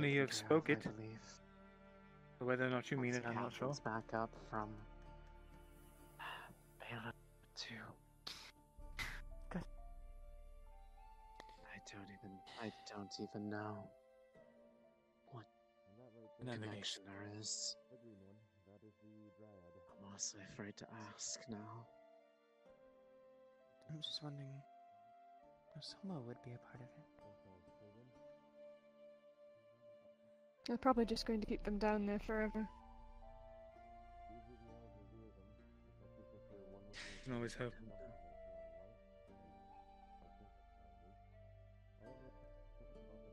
be Certainly you have taken care of, spoke it. Whether or not you mean Once it, I'm not sure. back up from Bela to. Good. I don't even. I don't even know what the connection there is. I'm honestly afraid to ask now. I'm just wondering if Soma would be a part of it. They're probably just going to keep them down there forever. Can always hope.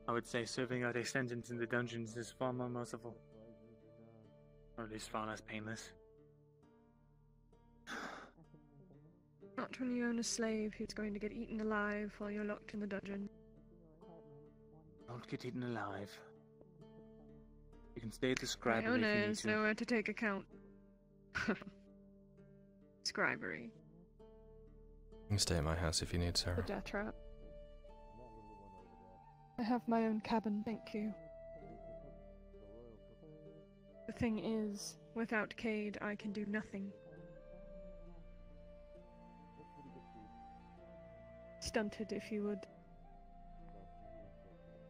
I would say serving out a sentence in the dungeons is far more merciful. Or at least far less painless. Not when you own a slave who's going to get eaten alive while you're locked in the dungeon. Don't get eaten alive. You can stay at the My scribe if owner you is nowhere to take account. Scribery. You can stay at my house if you need, The Sarah. death trap. I have my own cabin, thank you. The thing is, without Cade, I can do nothing. Stunted, if you would.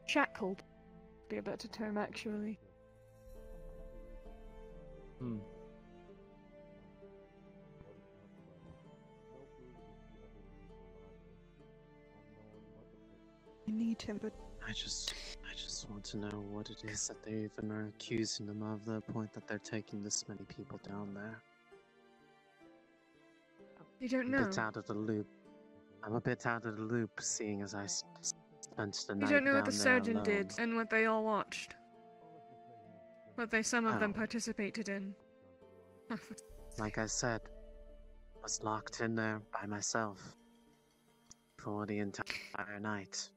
Shackled. Be a better term, actually. Hmm. I need him, but I just, I just want to know what it is that they even are accusing them of. The point that they're taking this many people down there. you don't know. a bit out of the loop. I'm a bit out of the loop, seeing as I spent the night. You don't know what the down there surgeon did and what they all watched. What they some of them Oh. participated in. Like I said, was locked in there by myself for the entire night.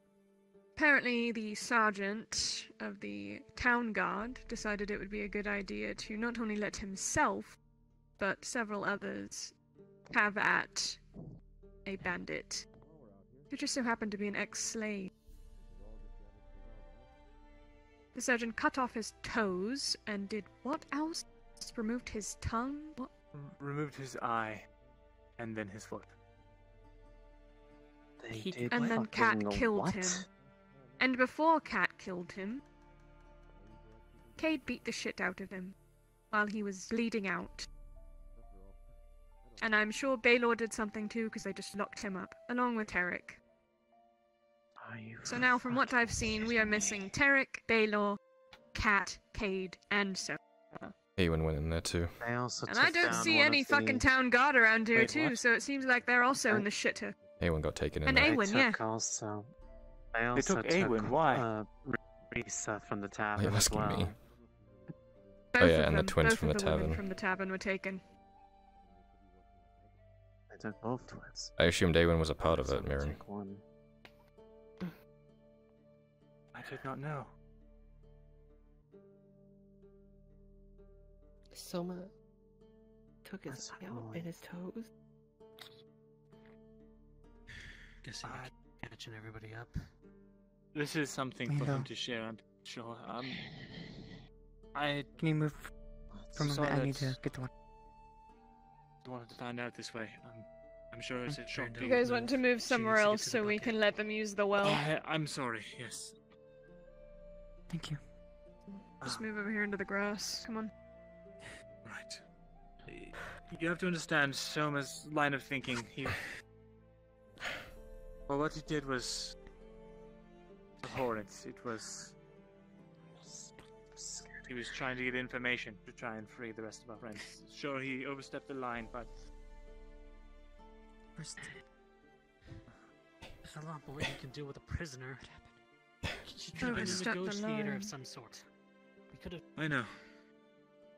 Apparently, the sergeant of the town guard decided it would be a good idea to not only let himself, but several others have at a bandit who just so happened to be an ex slave. The surgeon cut off his toes and did what else? Removed his tongue? What? Removed his eye, and then his foot. They He- did And then Cat killed what? him. And before Cat killed him, Cade beat the shit out of him while he was bleeding out. And I'm sure Baylor did something too because they just locked him up, along with Tarek. Are you So now, from what I've seen, we are missing kidding me? Tarek, Baylor, Cat, Cade, and so. Ewan went in there too. They also And I don't see any fucking the- town guard around here Wait, too, what? so it seems like they're also in Uh, the shitter. Ewan got taken in And there. A- Awen, yeah. took also. They also took Awen, why? Uh, Risa from the Are tavern you asking well. me? Both Oh, yeah, of and the twins from of the women tavern. from the tavern were taken. They took both twins. I assumed Ewan was a part of So it, they Mirren. took one. I did not know. Soma took his That's eye out annoying. and his toes. Guessing I- you're catching everybody up. This is something for Milo. him to share, I'm sure. Um, I Can you move from a saw? I need to get the one. wanted to find out this way. Um, I'm sure it's a Sure, short do. You guys want to move somewhere needs to else to the so we can let them use the well. I, I'm sorry, yes. Thank you. Just Ah, move over here into the grass. Come on. Right. You have to understand Soma's line of thinking. He. Well, what he did was. abhorrent. It was. He was trying to get information to try and free the rest of our friends. Sure, he overstepped the line, but First, there's a lot more you can do with a prisoner. He could have been a the negotiator of some sort. We could have. I know.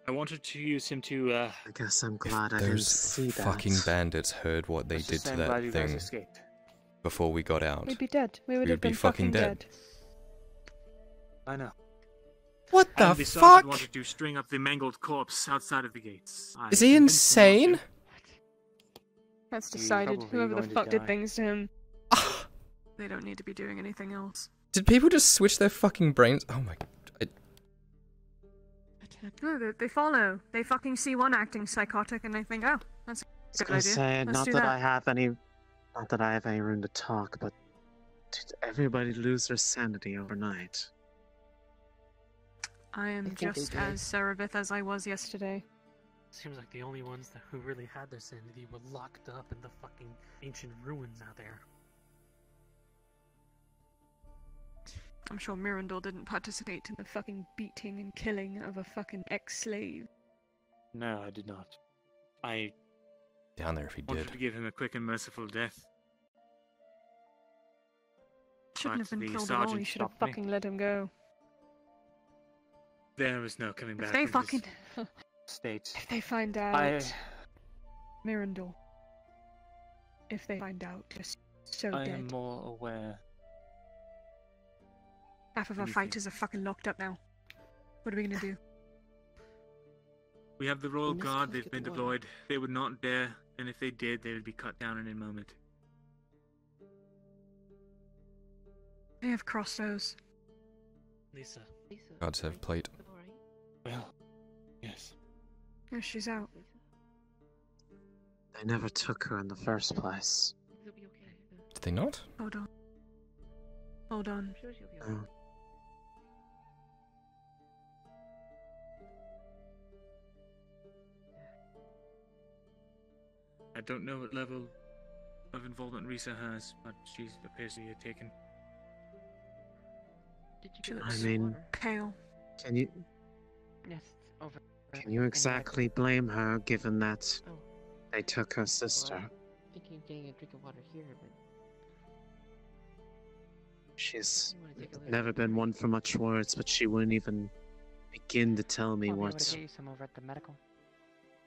I wanted to use him to. uh... I guess I'm glad I didn't see that. fucking bandits heard what they let's did to say I'm glad that thing before we got out. We'd be dead. We would We have would be fucking fucking dead. dead. I know. What the and the sergeant fuck? wanted to string up the mangled corpse outside of the gates. I Is he convinced him not insane? That's decided. Whoever the going to fuck did things to him, they don't need to be doing anything else. Did people just switch their fucking brains? Oh my. No, they, they follow. They fucking see one acting psychotic and they think, oh, that's I was Good gonna idea. say, Let's not that, that. I have any, not that I have any room to talk, but did everybody lose their sanity overnight? I am think they just as Cerebith as I was yesterday. Seems like the only ones that, who really had their sanity were locked up in the fucking ancient ruins out there. I'm sure Mirandor didn't participate in the fucking beating and killing of a fucking ex-slave. No, I did not. I Down there if he wanted did. to give him a quick and merciful death. Shouldn't But have been killed at all. You should have stopped me. fucking let him go. There was no coming back. If they fucking, state. if they find out, I, Mirandor. If they find out, just so I dead. am more aware. Half of our fighters are fucking locked up now. What are we gonna do? We have the Royal Guard. They've get been the deployed. They would not dare, and if they did, they would be cut down in a moment. They have crossbows. Lisa, Lisa, Gods have plate. is it alright? Well, yes. Yeah, she's out. They never took her in the first place. it'll be okay. Did they not? Hold on. Hold on. I'm oh. I don't know what level of involvement Risa has, but she appears to be taken. Did you She get I the mean- water? Pale. can you Yes, it's over. can you I- exactly blame her, given that Oh, they took her sister? well, I'm thinking of getting a drink of water here, but She's you want to take a look. never been one for much words, but she wouldn't even begin to tell me I'll be able what to get you some over at the medical.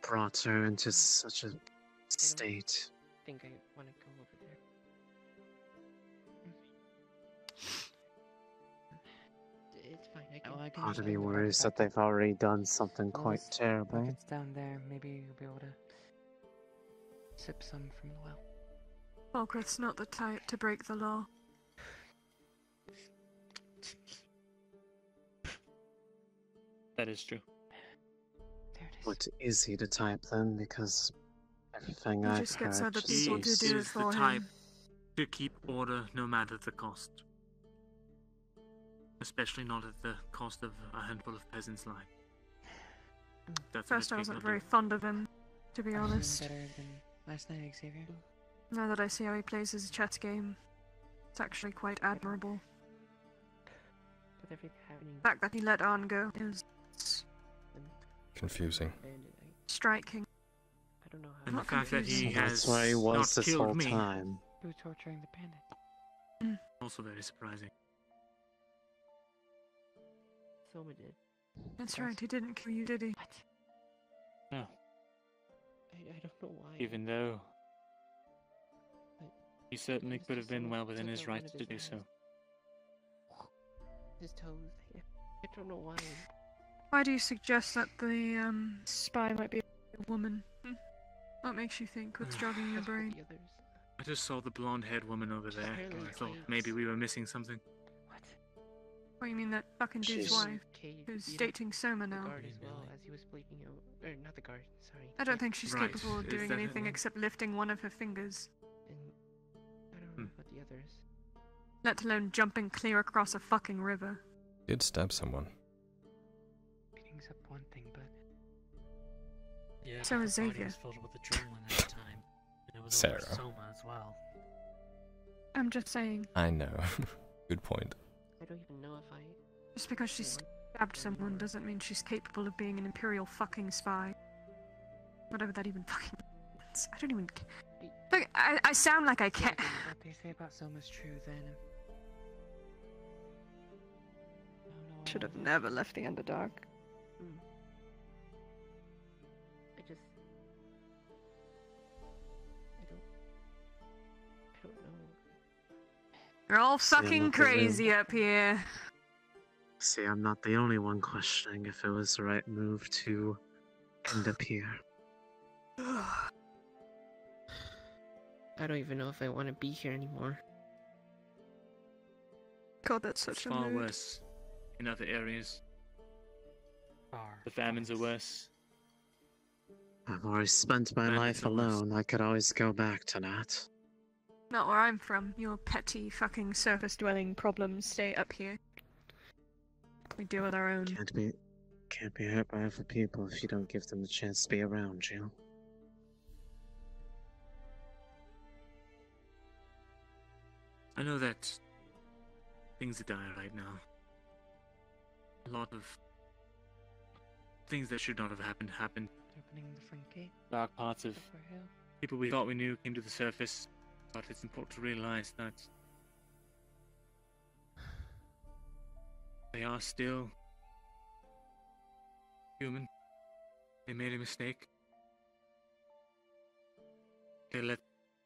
brought her into such a state. I think I want to go over there. Mm-hmm. It's fine. I can. Oh, I can Part of me worries that they've already done something Well, quite this terrible. It's down there. Maybe you'll be able to sip some from the well. Falkreath's not the type to break the law. That is true. There it is. What is he the type then? Because everything He I've just gets heard other people to seems- do it is the type him. to keep order no matter the cost. Especially not at the cost of a handful of peasants' life. That's First, I wasn't very fond of him, to be Are honest. better than last night, Xavier? Now that I see how he plays his chess game, it's actually quite admirable. With everything happening, The fact that he let on go is Confusing. striking. I don't know how. And the Not fact that he has That's where he was not this killed whole me, time. You were torturing the bandit. also very surprising. Soma did. That's right, he didn't kill you, did he? What? No, I, I don't know why. even though But he certainly could have been well within his out rights to do so. His toes. I, I don't know why. Why do you suggest that the um, spy might be a woman? What makes you think? What's jogging your brain? The others. I just saw the blonde-haired woman over there, and I thought maybe we were missing something. What? What you mean that fucking dude's She's- wife, Cave, who's you know, dating Soma now? as well as he was bleeping out. Or not the guard. Sorry. I don't think she's Right, capable of doing anything except lifting one of her fingers, And I don't Hmm. know about the others. let alone jumping clear across a fucking river. Did stab someone. Yeah, So but is Xavier. was filled with adrenaline at the time. And it was Sarah. Soma as well. I'm just saying, I know. Good point. I don't even know if I. just because she stabbed someone doesn't mean she's capable of being an imperial fucking spy. Whatever that even fucking means. I don't even. ca- Look, I, I sound like I can't. If what they say about Soma's true, then No, no, I Should have never left the Underdark. Hmm. You're all fucking not crazy up here. See, I'm not the only one questioning if it was the right move to end up here. I don't even know if I want to be here anymore. God, that's It's such a far mood. worse in other areas. Far. The famines are worse. I've always spent my Man, life alone. I could always go back to that. Not where I'm from. Your petty fucking surface dwelling problems stay up here. We deal with our own. Can't be, can't be hurt by other people if you don't give them the chance to be around you. I know that things are dire right now. A lot of things that should not have happened happened. Opening the front gate Dark parts of people we thought we knew came to the surface, but it's important to realize that they are still human. They made a mistake. They let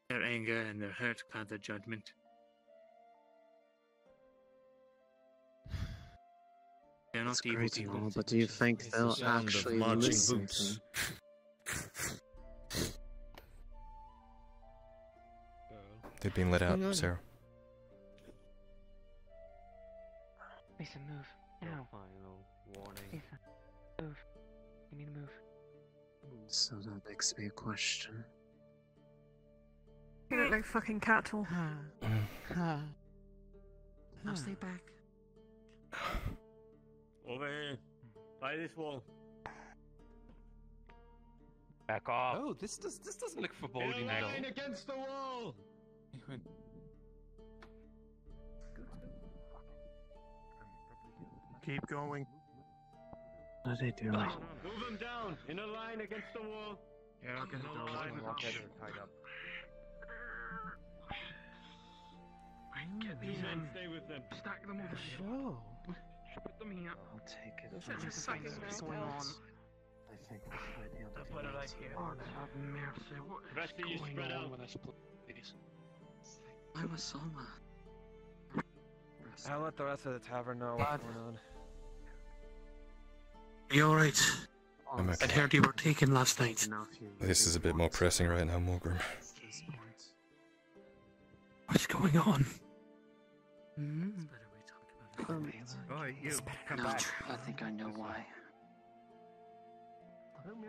their anger and their hurt cloud their judgment. They're not That's evil great people. all, but do you think It's the they'll sound of actually marching listen They're being let out, Hang. Sarah. Mason, move. Now. Final warning. Mason, move. You need to move. So that begs me a question. You look like fucking cattle. Ha. Ha. Now stay back. Over here. By this wall. Back off. Oh, this does this doesn't look In foreboding at all. line against the wall. Keep going. What are they doing? Move them down. In a line against the wall. Yeah, I'll get the door open. Walk out there tied up. Two men stay with them. Stack them over Sure. Put them here. I'll take it. Shut your fucking mouth, going on? I think we'll find the other Put it right things. here. Oh, Lord have mercy. What is Rest of you going spread on out. with this place? I'm a Soma. I'll let the rest of the tavern know Lad. what's going on. You alright? I'm I okay. heard you were taken last night. This is a bit more pressing right now, Morgrim. What's going on? Mm. Oh, you. Come No, back. I think I know why.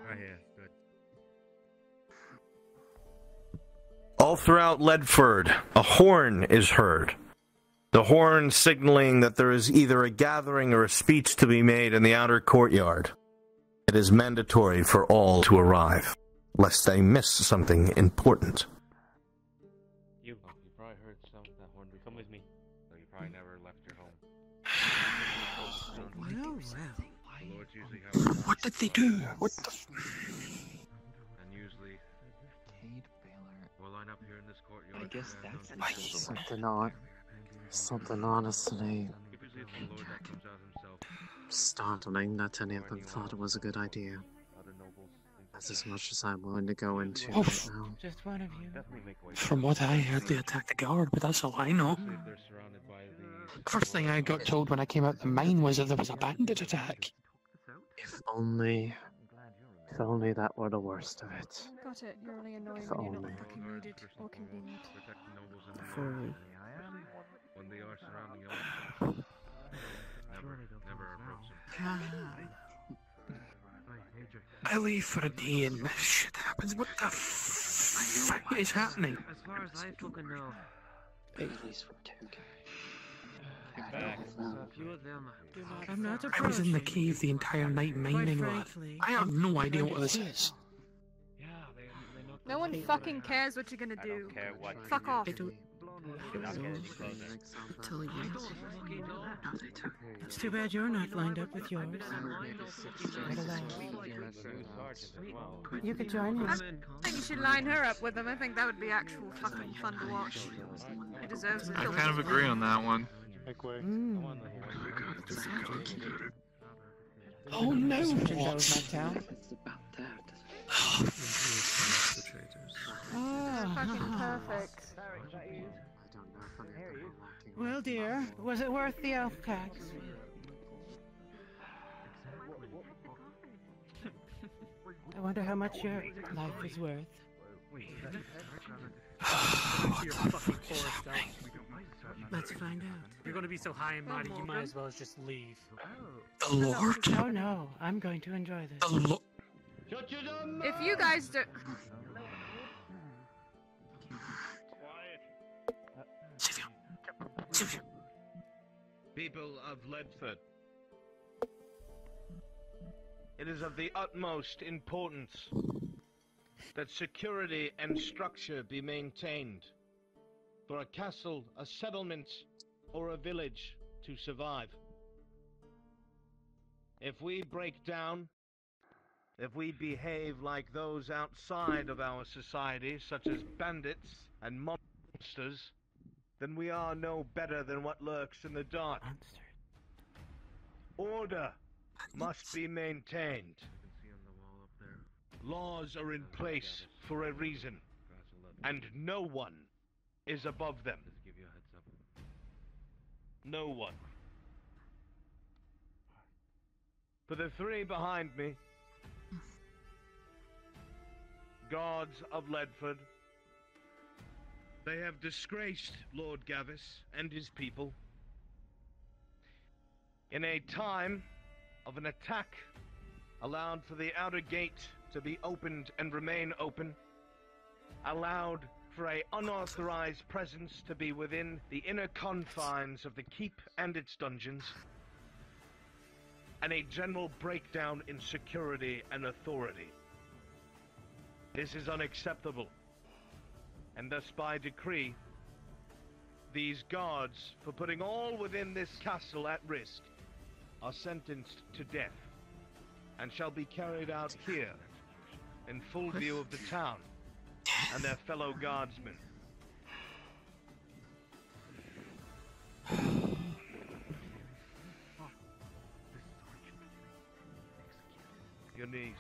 Right here. Good. All throughout Ledford, a horn is heard. The horn signaling that there is either a gathering or a speech to be made in the outer courtyard. It is mandatory for all to arrive, lest they miss something important. You. You probably heard some that horn. Come with me. So you probably never left your home. Well, well. The Lords usually. What did they do? What the? Guess that's don't Why? take Something on. Something honestly Usually it's the Lord that comes out himself. startling that any of them thought it was a good idea. Other nobles. think That's as much as I'm willing to go into Oh, right now. Just one of you. Definitely make way. From what I heard, they attacked the guard, but that's all I know. Especially if they're surrounded by the. First thing I got told when I came out the mine was that there was a bandit attack. If only, if only that were the worst of it. Got it. You're only annoying If when you're only. not fucking needed or convenient. Protect the nobles and Before the we- when they are surrounding you. Never, never approach them. Ah. I leave for a day and this shit happens. What the fuck is happening? As far as I fucking know, At least for two guys. Back. A few of them. I'm not I was in the cave the entire night Quite mining, lad. I have no idea what this is. Yeah, they, they know. No one fucking cares what you're gonna do. don't care what. Fuck off. I don't. You're not getting any Those- closer. Until you. fucking know. No, they took. It's too bad you're not lined up with yours. Right along. well. You could join us. I think you should line her up with him. I think that would be actual fucking fun to watch. He deserves it. I kind of agree on that one. Mm. Oh no! Switching What? those my town. It's about that. Ah. Perfect. I don't know if I'm ever lacking Well, dear, was it worth the elf tax? I wonder how much your life is worth. what the fuck is happening? Let's find out. You're going to be so high and mighty, you might as well just leave. Oh. The Lord. Oh no, I'm going to enjoy this. The Lord. Shut your dumb If you guys do, Silvio. Silvio. People of Ledford. It is of the utmost importance that security and structure be maintained for a castle, a settlement, or a village to survive. If we break down, if we behave like those outside of our society, such as bandits and monsters, then we are no better than what lurks in the dark. Order must be maintained. Laws are in place for a reason, and no one is above them. No one. For the three behind me, guards of Ledford, they have disgraced Lord Gavis and his people. In a time of an attack, allowed for the outer gate to be opened and remain open, allowed for a unauthorized presence to be within the inner confines of the keep and its dungeons, and a general breakdown in security and authority. This is unacceptable and thus by decree, these guards, for putting all within this castle at risk, are sentenced to death, and shall be carried out here, in full view of the town, and their fellow guardsmen. Your knees.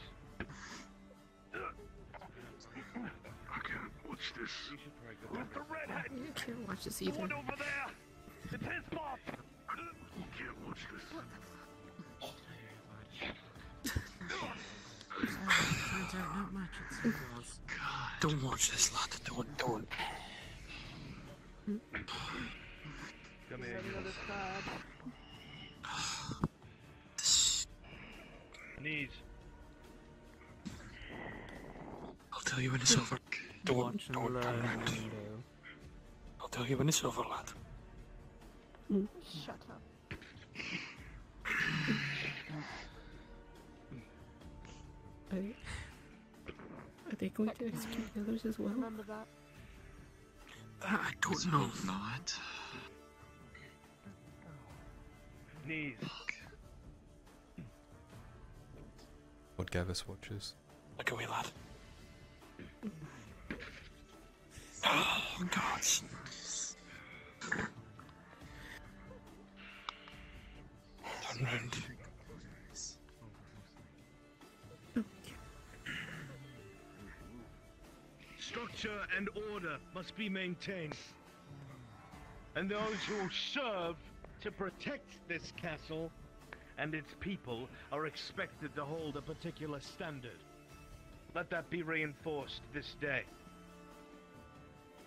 I can't watch this. Who's the redhead? You can't watch this The either. one over there! It's his fault! Can't watch this. Turns out not much. It's mm. Don't watch this, lad. Don't, don't. Come here. Knees. I'll tell you when it's over. Don't, don't turn around. I'll tell you when it's over, lad. Mm. Shut up. Are they, are they going to execute the others as well? remember that. Uh, I don't know, Not. Knees. What Gavis watches. Look away, lad. Oh, God. Turn round. Structure and order must be maintained. And those who serve to protect this castle and its people are expected to hold a particular standard. Let that be reinforced this day.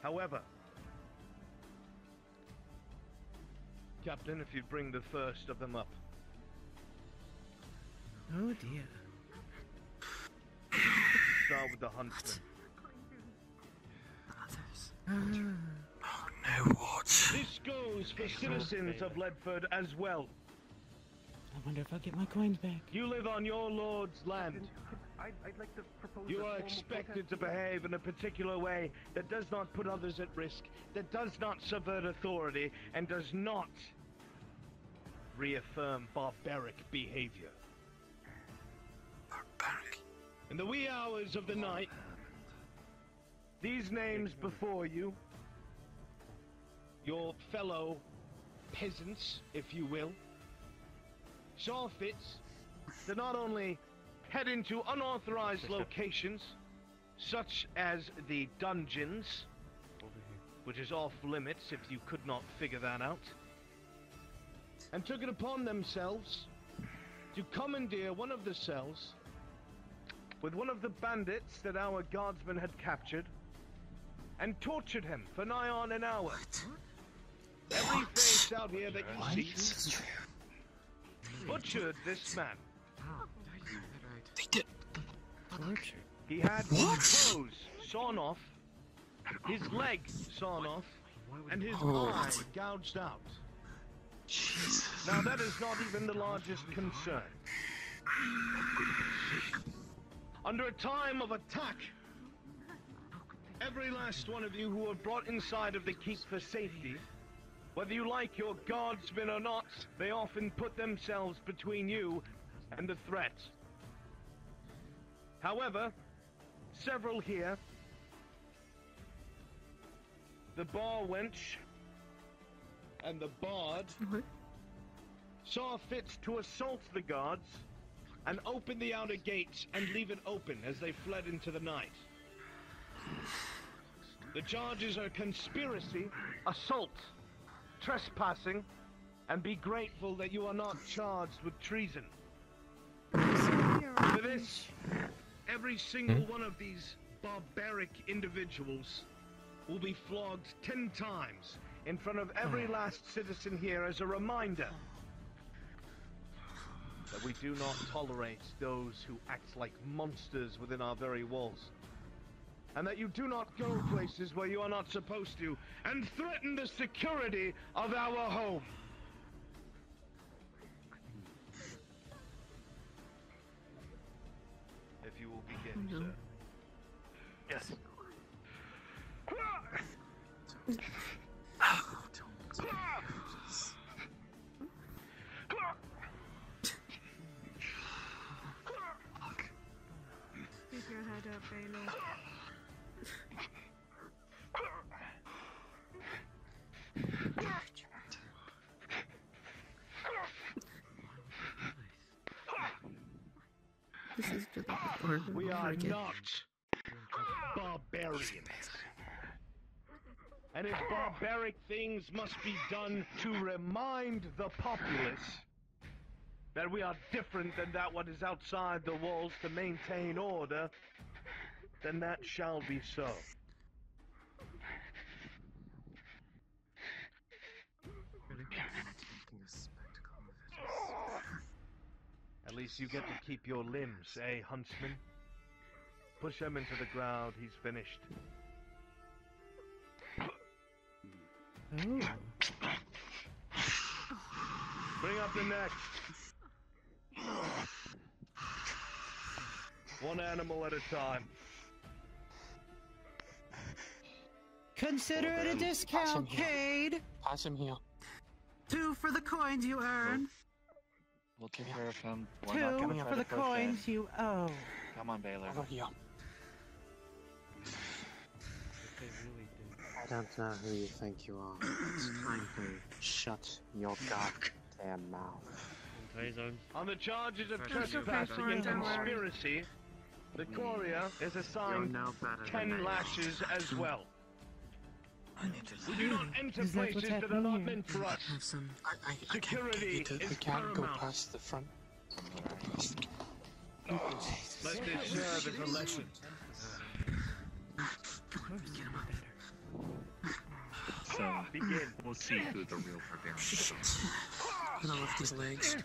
However, Captain, if you'd bring the first of them up. Oh dear. Start with the huntsman. Oh no, what? This goes for citizens of Ledford as well. I wonder if I'll get my coins back. You live on your lord's land. I'd, I'd like to propose You are expected to behave in a particular way that does not put others at risk, that does not subvert authority, and does not reaffirm barbaric behavior. Barbaric. In the wee hours of the night, these names before you, your fellow peasants, if you will, saw fit to not only head into unauthorized locations, such as the dungeons, which is off limits if you could not figure that out, and took it upon themselves to commandeer one of the cells with one of the bandits that our guardsmen had captured and tortured him for nigh on an hour. Every face folks out here that you see butchered this man. They did. He had his toes sawn off, his leg sawn off, and his Oh. eye gouged out. Now that is not even the largest concern. Under a time of attack, every last one of you who were brought inside of the keep for safety, whether you like your guardsmen or not, they often put themselves between you and the threat. However, several here, the bar wench and the bard, mm-hmm. saw fit to assault the guards and open the outer gates and leave it open as they fled into the night. The charges are conspiracy, assault, trespassing, and be grateful that you are not charged with treason. For this, every single hmm? one of these barbaric individuals will be flogged ten times in front of every hmm. last citizen here as a reminder that we do not tolerate those who act like monsters within our very walls. And that you do not go places where you are not supposed to and threaten the security of our home. If you will begin, Mhm. sir. Yes. Keep your head up, Bailey. This is just over and We over are again. not barbarians. And if barbaric things must be done to remind the populace that we are different than that what is outside the walls to maintain order, then that shall be so. At least you get to keep your limbs, eh, huntsman? Push him into the ground, he's finished. Bring up the neck. One animal at a time. Consider it a discount, Cade. Pass him here. Two for the coins you earn. We'll take care of him. We're not Two gonna for the to push it. coins you owe. Come on, Baylor. Over here. I don't know who you think you are. It's time to shut your goddamn mouth. On the charges of trespassing and conspiracy, the Courier is assigned You're no better than ten me. lashes as well. We do not enter Is places that are not meant for us. I, I, I can't Security get you is we can't go paramount. past the front. Let this serve as a lesson. So, Begin. we'll see who the real barbarian is. I'm gonna lift his legs.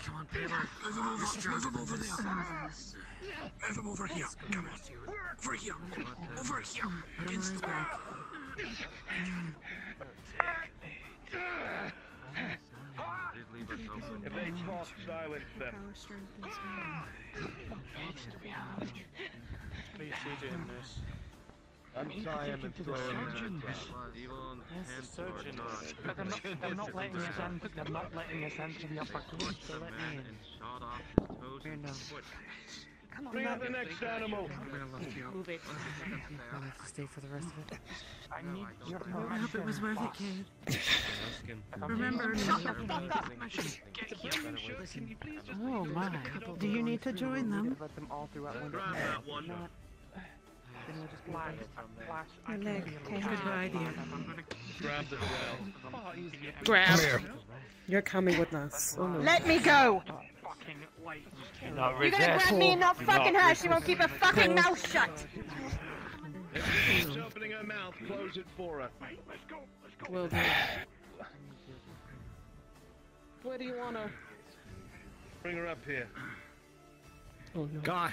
Come on, Baylor. Move him over, move him over there. Move him over here. Come on. Over here. Over here. Against the wall. Did leave us open. If they talk, silence them. Power strength is Please see doing this. Untie him and throw him in the Yes, the surgeon. But they're not, they're not letting us in. They're not letting us into the upper gate. They let me in. and shot off his toes We're and no. foot. Come on, Bring out the next animal. Move it. I'll have to stay for the rest of it. I need your I hope it was worth it, kid. Ask him. Remember, Shut the fuck up. Oh my. Do you need to join them? Let them all throughout one Grab that one. Then we'll just flash. Flash. I Your can leg. be a Okay, little- good idea. Grab the rail. Grab. Come here. You're coming with us. Oh no. Let me go! You're gonna grab me and not You're fucking her. She won't keep her fucking mouth shut. If she opening her mouth, close it for her. Let's go. Let's go. Will do. Where do you want her? Bring her up here. Oh no. God,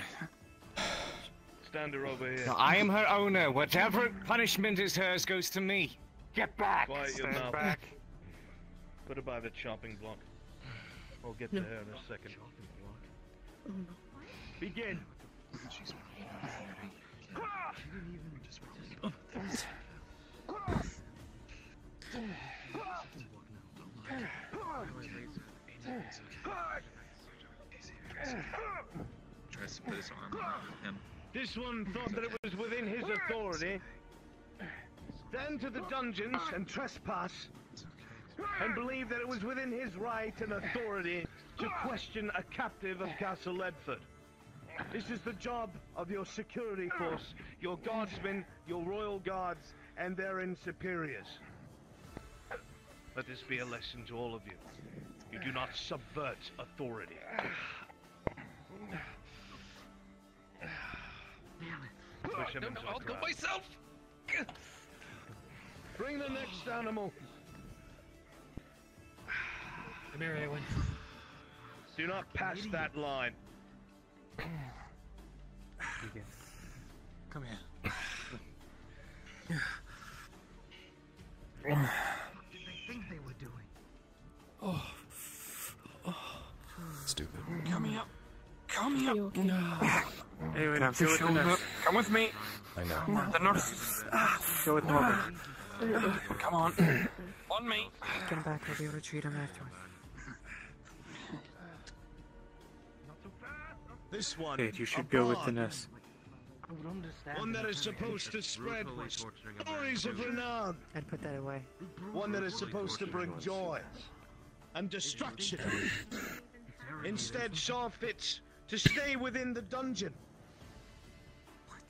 Stand over here. no, I am her owner. Whatever punishment is hers goes to me. Get back! Quiet your Stand mouth. back. Put her by the chopping block. We'll get No. to her in a second. Oh no. Begin. Tries to put his arm around him. This one thought that it was within his authority. Then to the dungeons and trespass. And believe that it was within his right and authority to question a captive of Castle Ledford. This is the job of your security force, your guardsmen, your royal guards, and their superiors. Let this be a lesson to all of you. You do not subvert authority. Push him into a crowd. myself! Bring the next animal. Come here, Eowyn. Do not pass that line. Come here. What did they think they were doing? Oh, Stupid. Come here. Come here. Okay? Hey, wait, Grab your with the shoulder. Come with me. I know. The nurse. Go with Norbert. Come on. On me. Get him back, we'll be able to treat him afterwards. This one. Kate, you a should go with the nurse. I would understand. One that if is it's okay. supposed to spread Brutally torturing a man stories of brutally. renown. I'd put that away. One that is supposed to bring joy and destruction. Instead, saw fit to stay within the dungeon.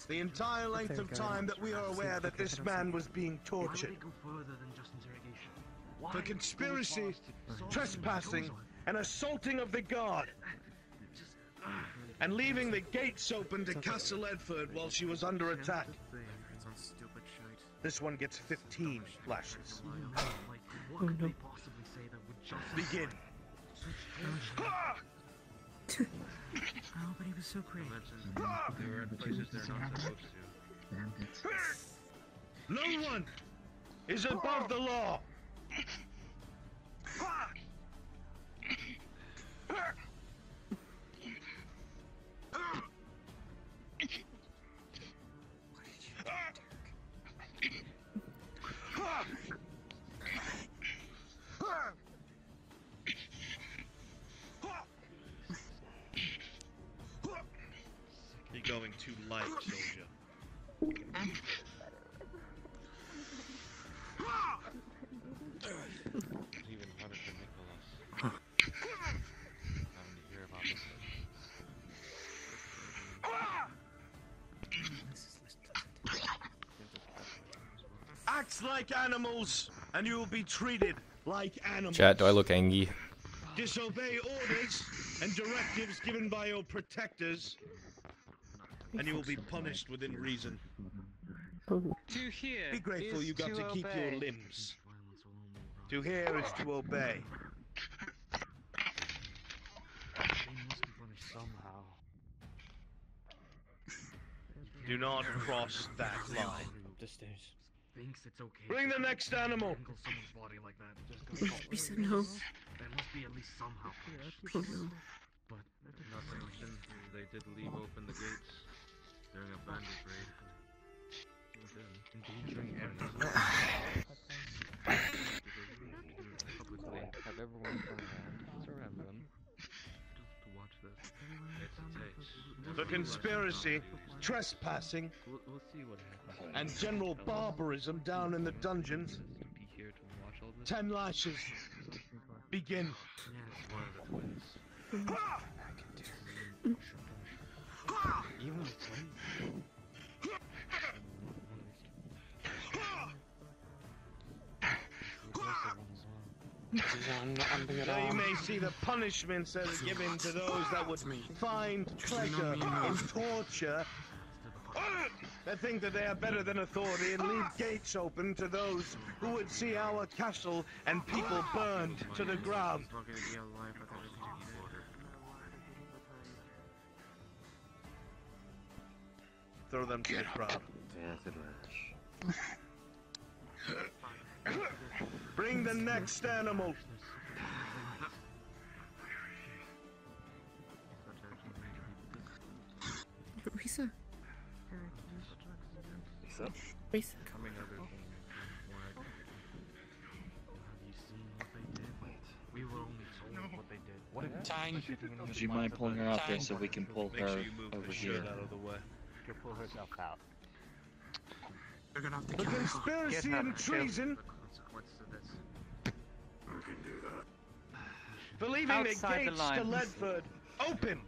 The entire length of time that we are aware that this man was being tortured they go further than just interrogation? Why for conspiracy, trespassing, and assaulting of the guard, and leaving the gates open to Castle Ledford while she was under attack. Some stupid shite. This one gets 15 lashes. Like, what Oh, could no. they possibly say that would just Begin. Oh, but he was so great. Were places they're not supposed to. No one is above the law. You're too light, soldier. Even harder for Nicholas. Having to hear about this. Act like animals, and you will be treated like animals. Chat, do I look angry? Disobey orders and directives given by your protectors, and you will be punished within reason. To hear. Be grateful is you got to, keep your limbs. To hear is to obey. They must be punished somehow. Do not cross that line. The stairs. Thinks it's okay. Bring the next animal. Strangle someone's body like that. Just he said no. They must be at least somehow punished. Oh no. But Not to they did leave open the gates during a bandit raid. endangering Publicly. Have everyone come around. Surround them. To watch this. It's a taste. For conspiracy, trespassing, We'll, we'll see what happens. and general barbarism down in the dungeons, Be here to watch all this. ten lashes. Begin. One of the twins. even the twins. Now you may see the punishments that are given to those that would find pleasure in torture They think that they are better than authority and leave gates open to those who would see our castle and people burned to the ground. Throw them to the crowd. Bring the next animal. Risa. Risa? Risa. Coming out of We were only told what they did. What a Tang, would you mind pulling her out there so we can pull Make her sure you move over the here? out of the way. She'll pull herself out. You're gonna have to The kill us. conspiracy and treason for leaving Outside the the gates lines. to Ledford open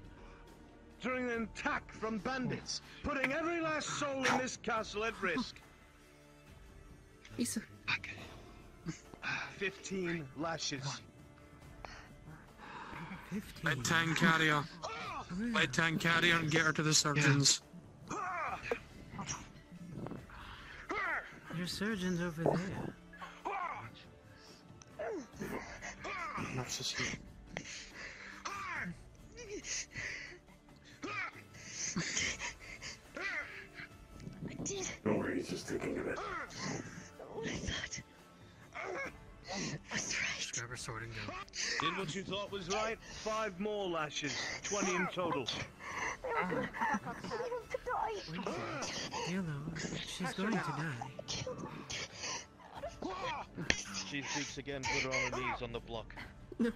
during an attack from bandits, putting every last soul in this castle at risk. Risa. Fifteen lashes. Let Tang carry her. Let Tang carry her and get her to the surgeons. Your surgeon's over there. Narcissist. Don't worry, he's just thinking of it. What I thought was right. Grab her sword and go. Did what you thought was right. Five more lashes. Twenty in total. Hello. She's going to die. She speaks again. Put her on her knees on the block. No.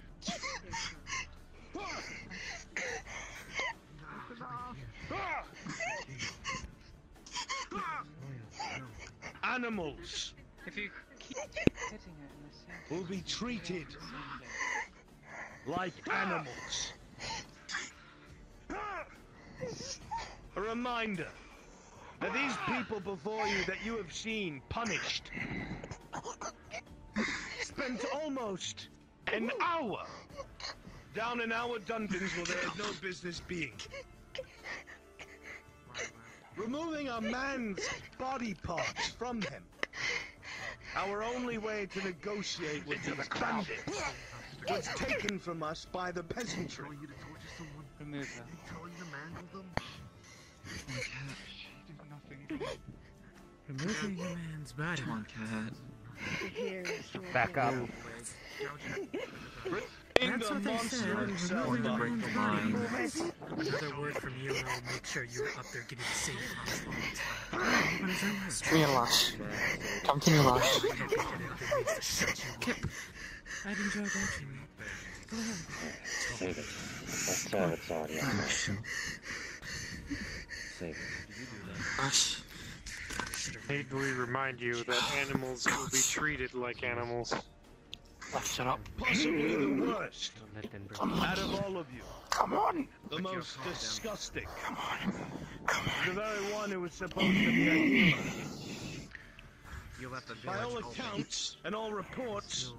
Animals If you keep hitting her in the center. will be treated like animals. A reminder that these people before you that you have seen punished spent almost an hour down in our dungeons where they had no business being. Removing a man's body parts from him. Our only way to negotiate with these bandits was taken from us by the peasantry. Remove her. Removing a man's body. Come on, cat. Back up. Bring That's the what they monster said. himself Removing a up. man's the line. Another word from you and I'll make sure you're up there getting safe. What is that? Come here, Lush. Come to me, Lush. Kip. I'd enjoy watching you. Go ahead. Save it. Let's have it, sorry. Save it. Lush. Need we remind you that animals will be treated like animals. Lush, shut up. Possibly the hmm. worst Let them Come out of all of you. Come on. The most disgusting. Come on. Come The very one who was supposed to be a healer. You let the By all village open. accounts and all reports,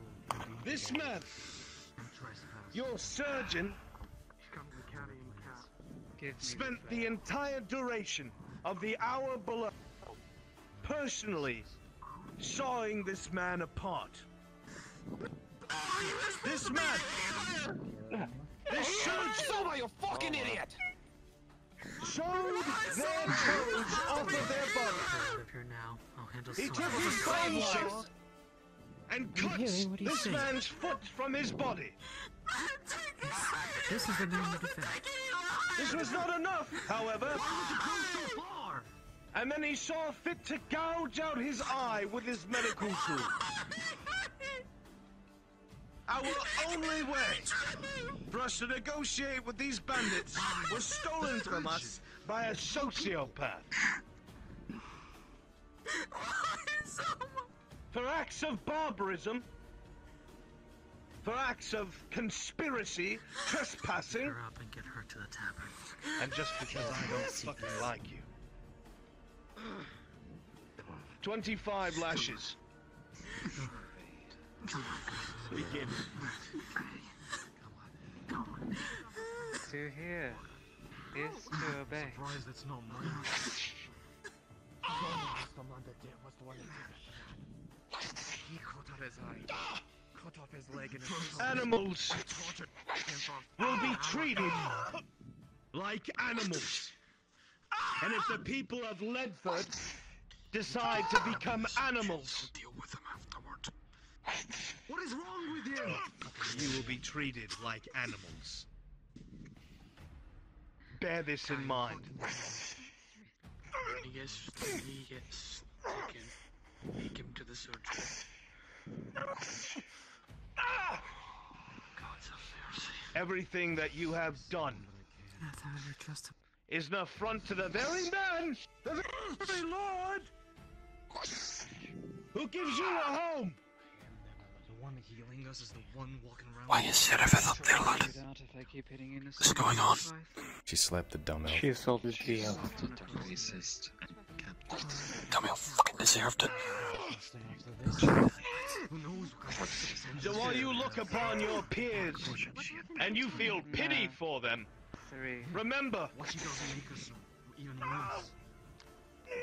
this man, your surgeon, spent the entire duration of the hour below personally sawing this man apart. This man, this surgeon, you fucking oh. idiot! showed their toes off of their body. Live here now. I'll handle He some took his this. bone knife and I'm cut hearing what he's this saying. man's foot from his body. This is the man with the fat. This was not enough, however. And then he saw fit to gouge out his eye with his medical tool. Our only way for us to negotiate with these bandits was stolen from us by a sociopath. For acts of barbarism, for acts of conspiracy, trespassing, and get her to the tavern. and just because I don't fucking like you. 25 lashes. Come on. Begin. Come on. To hear is to obey. Surprised it's not mine. Animals will be treated like animals. And if the people of Ledford decide to become animals, what is wrong with you? You will be treated like animals. Bear this in mind. He gets, he gets taken. Take him to the surgery. God's have mercy. Everything that you have done I thought I never trust him. is an affront to the very man, the very Lord, who gives you a home. The one healing us is the one walking around. Why is Seraph up there, lad? What's going on? She slapped the dumb elf. She assaulted the elf. Racist. Tell me I fucking deserved it. Who knows what kind of So while you look upon your peers and you feel pity for them, remember What she doesn't make us even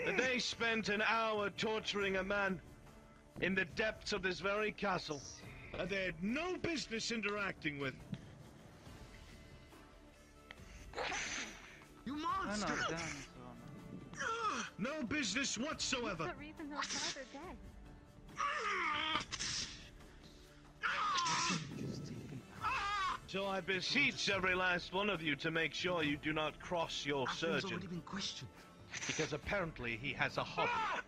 that they spent an hour torturing a man in the depths of this very castle that they had no business interacting with. You I'm monster! not done, so I'm No business whatsoever. the reason her father dead. So I beseech every last one of you to make sure you do not cross your After's surgeon, already been questioned. because apparently he has a hobby. Ah!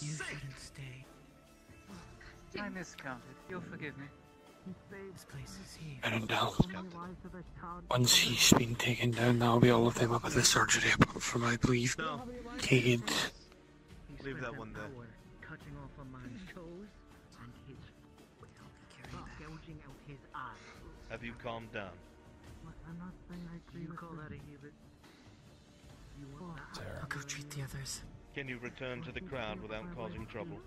You shouldn't stay. I miscounted. You'll forgive me. This place is here. And in doubt. Once he's been taken down, that'll be all of them up at the surgery, apart from, I believe, No, Kagan. leave that one there. Cutting off a man's toes and his gouging out his eye. Have you calmed down? I'm not saying I agree you call that a heathen. You want that? I'll go treat the others. Can you return to the crowd without causing trouble?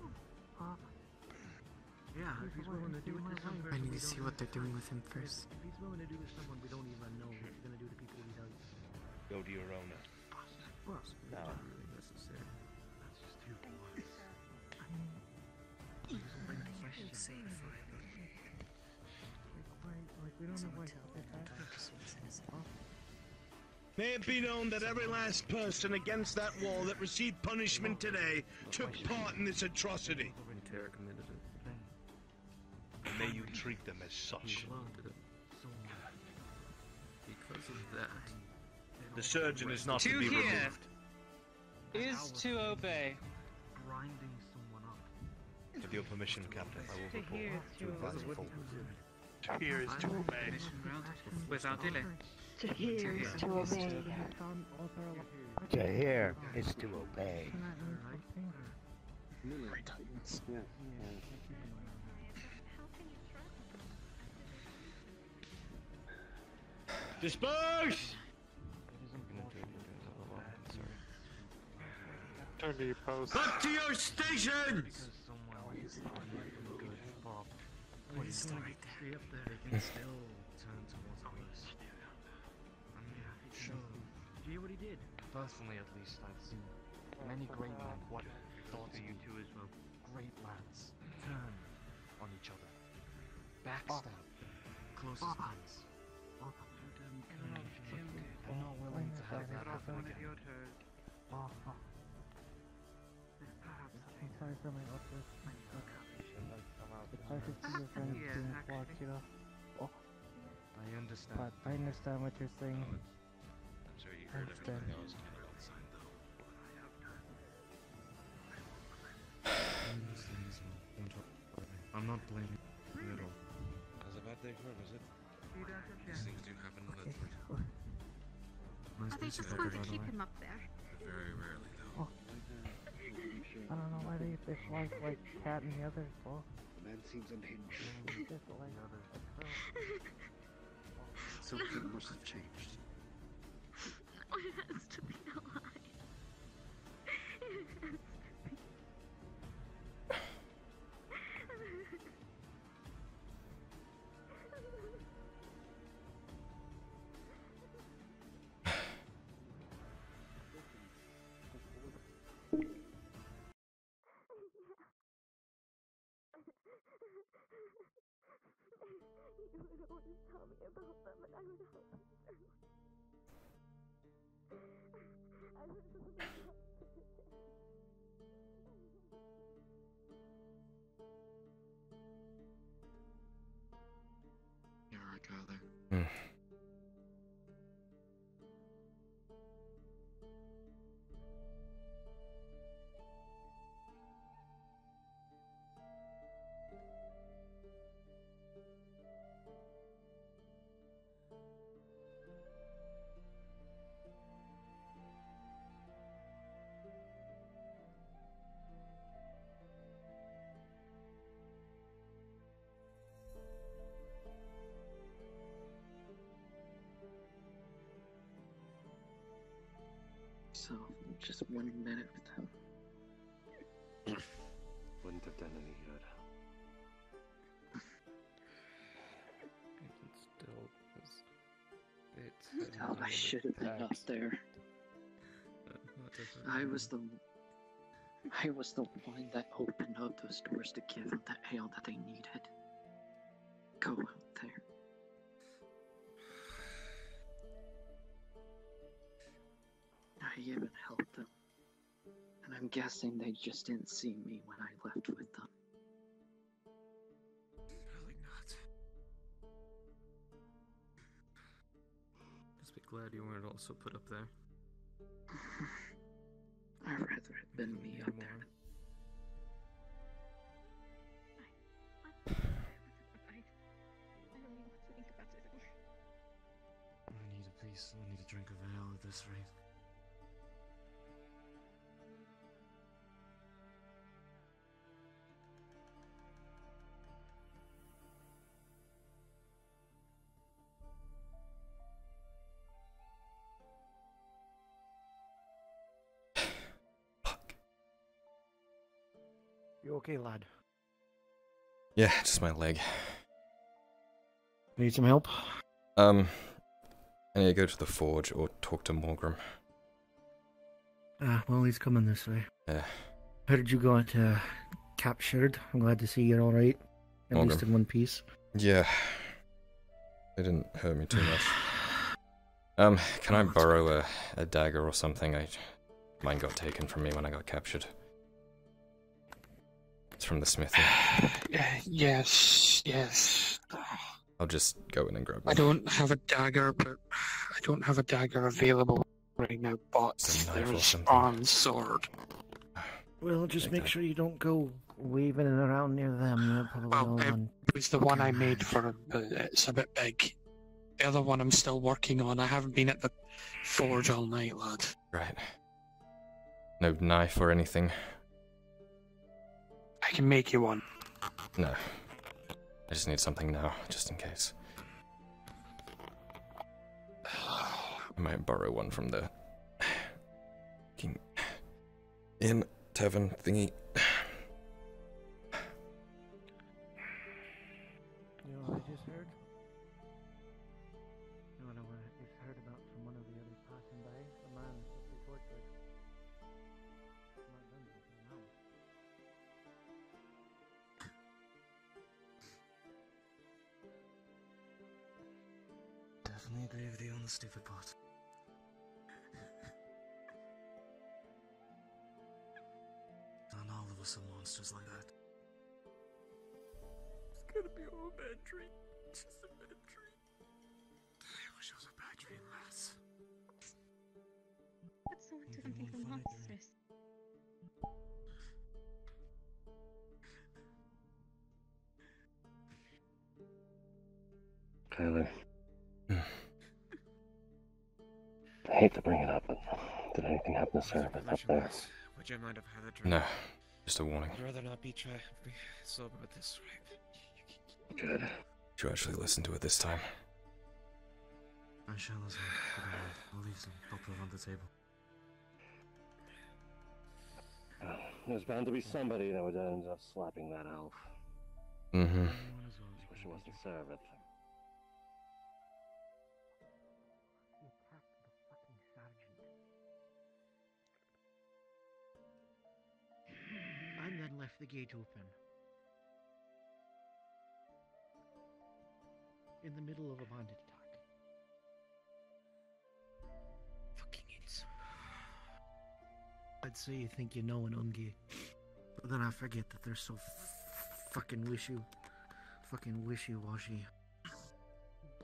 Yeah, if he's willing to do it to some I need to see what they're doing with him first. If he's willing to do to someone we don't even know, what he's gonna do to people we know. Go to your owner. Well, No. Ah. really necessary. That's just too much. I mean, he's willing to question. Like, we don't know why May it be known that every last person against that wall that received punishment today took part in this atrocity. Terror committed it. And may you treat them as such. Because of that. The surgeon is not to To be hear removed. is to obey. Grinding someone up. With your permission, Captain, I will To report hear to to Advisor obey. Full. Here is to obey. Without delay. To hear is to obey. To hear is to obey. Titans. Yeah. Disperse! Turn to your post. Back to your station! What is the right there? up there, they can still Personally, at least, I've seen many great men. What thoughts you two as well? Great lads turn on each other. Backstab. Closest friends. I'm not willing to have that happen again. Ah. I'm sorry for my outburst. It's hard to see your friends being flogged, you know. Oh, I understand. but I understand what you're saying. Oh, I'm sure you I heard everything else came outside though. I understand as well. Don't talk about it. I'm not blaming you at all. That's a bad day for him, is it? These things do happen in Ledford. Are they just to going to keep him up there? Very rarely though. Oh. I don't know why they, they fly like cat and the others, well. The man seems unhinged. Just like Something must have changed. It has to be look just one minute with him. Wouldn't have done any good. Still, it's, it's Oh, I should have been up there. I was the I was the one that opened up those doors to give them the ale that they needed. Go out there. I even helped them. And I'm guessing they just didn't see me when I left with them. Probably not. Just be glad you weren't also put up there. I'd rather have been me up there. I need a piece. I need a drink of ale at this rate. You okay, lad? Yeah, just my leg. Need some help? Um, I need to go to the forge or talk to Morgrim. Ah, well, he's coming this way. Yeah. How did you got uh, captured? I'm glad to see you're all right. At least in one piece. Yeah. It didn't hurt me too much. Um, can I borrow a, a dagger or something? I mine got taken from me when I got captured. It's from the smithy. Yes, yes. I'll just go in and grab I one. don't have a dagger, but I don't have a dagger available right now. But Some knife or there's something. sword. Well, just make that. sure you don't go waving it around near them. They're Well, on. it was the one I made for him, but it's a bit big. The other one I'm still working on. I haven't been at the forge all night, lad. Right. No knife or anything. I can make you one. No. I just need something now, just in case. I might borrow one from the fucking inn tavern thingy. Hate to bring it up, but did anything happen to Sarah up there? Would you mind if I had a drink? No, just a warning. I'd rather not be try be sober at this rate. Good. Did you actually listen to it this time? I shall as well. I'll leave some bottle on the table. Uh, There's bound to be somebody that would end up slapping that elf. Mm-hmm. I Wish it wasn't Sarah. Left the gate open. In the middle of a bandit attack. Fucking idiots. I'd say you think you know an Ungi, but then I forget that they're so f- fucking wishy, fucking wishy-washy.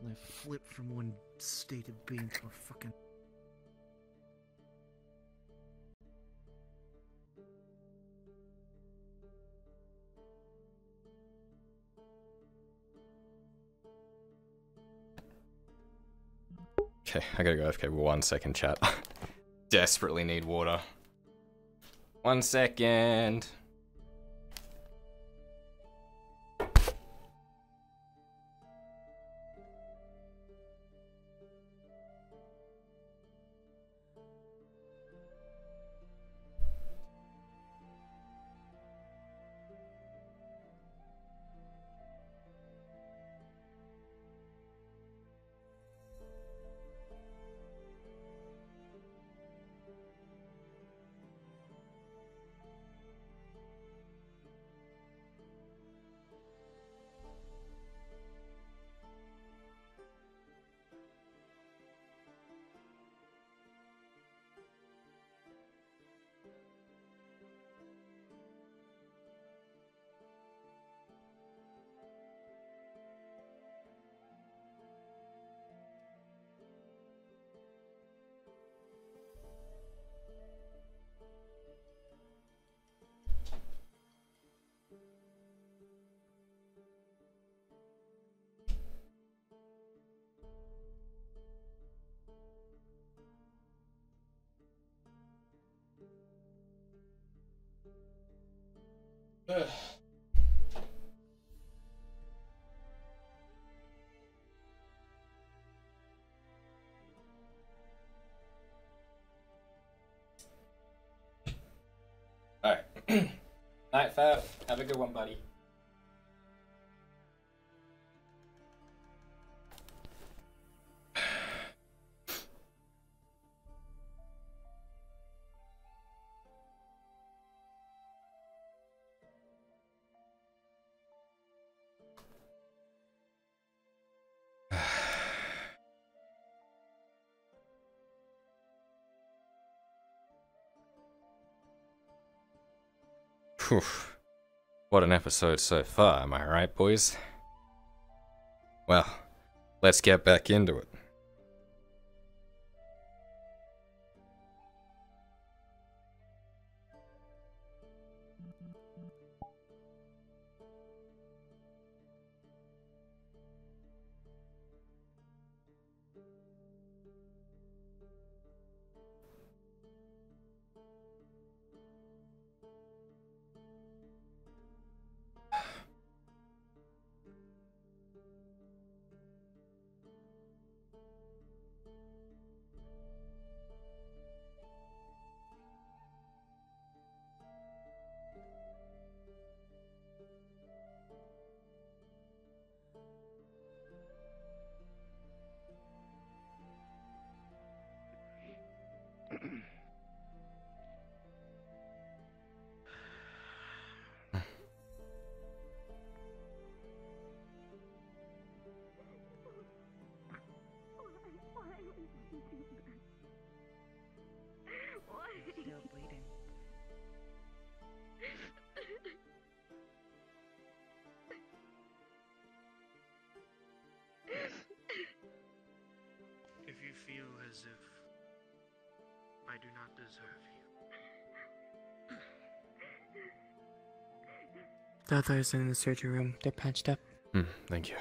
And I flip from one state of being to a fucking. Okay, I gotta go AFK one second, chat. Desperately need water. One second. Night, Fab. Have a good one, buddy. Phew. What an episode so far, am I right, boys? Well, let's get back into it. Do not deserve you. The others in the surgery room, they're patched up. Hmm, thank you.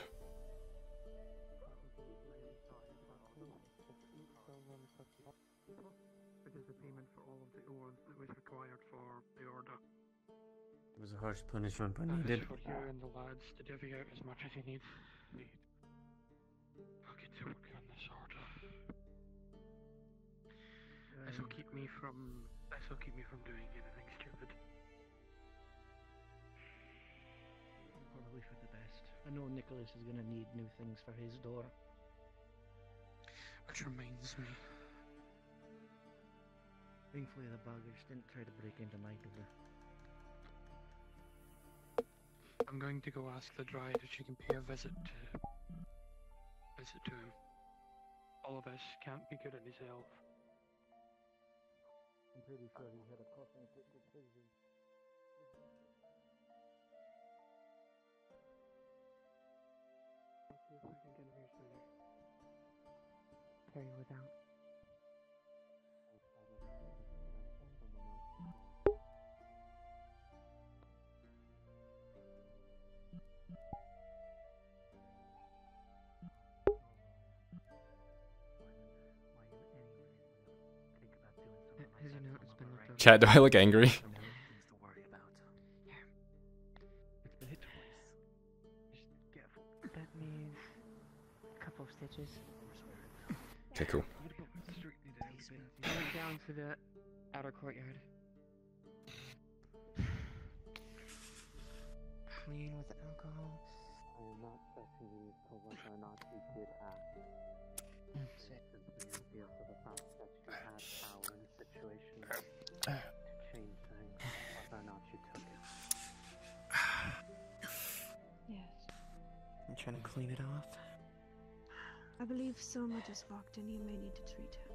It is a payment for all of the awards that was required for the order. It was a harsh punishment, but That is needed. for you and the lads to divvy out as much as you need. Me from. This will keep me from doing anything stupid. Probably for the best. I know Nicholas is gonna need new things for his door. Which reminds me. Thankfully, the buggers didn't try to break into my door. I'm going to go ask the dryad if she can pay a visit to visit to him. All of us can't be good at himself. I'm pretty sure he had a coughing fit with his. Note been looked over? Chat, do I look angry? That needs a couple of stitches. Okay, cool. Down to the outer courtyard. Clean with clean it off. I believe Soma just walked in. You may need to treat her.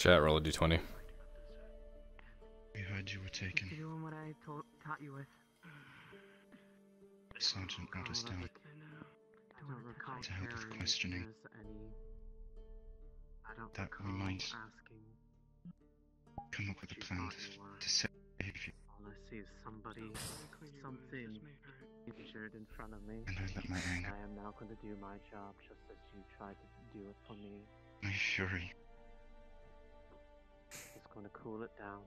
Chat, roll a d20. We heard you were taken. Keep doing what I told, taught you with. Sergeant got us down. I don't recall To help with questioning. if there's any. I don't That we might asking. come up with a plan to, to save you. All I see is somebody, something injured in front of me. And I let my anger- I am now going to do my job just as you tried to do it for me. My fury It's going to cool it down.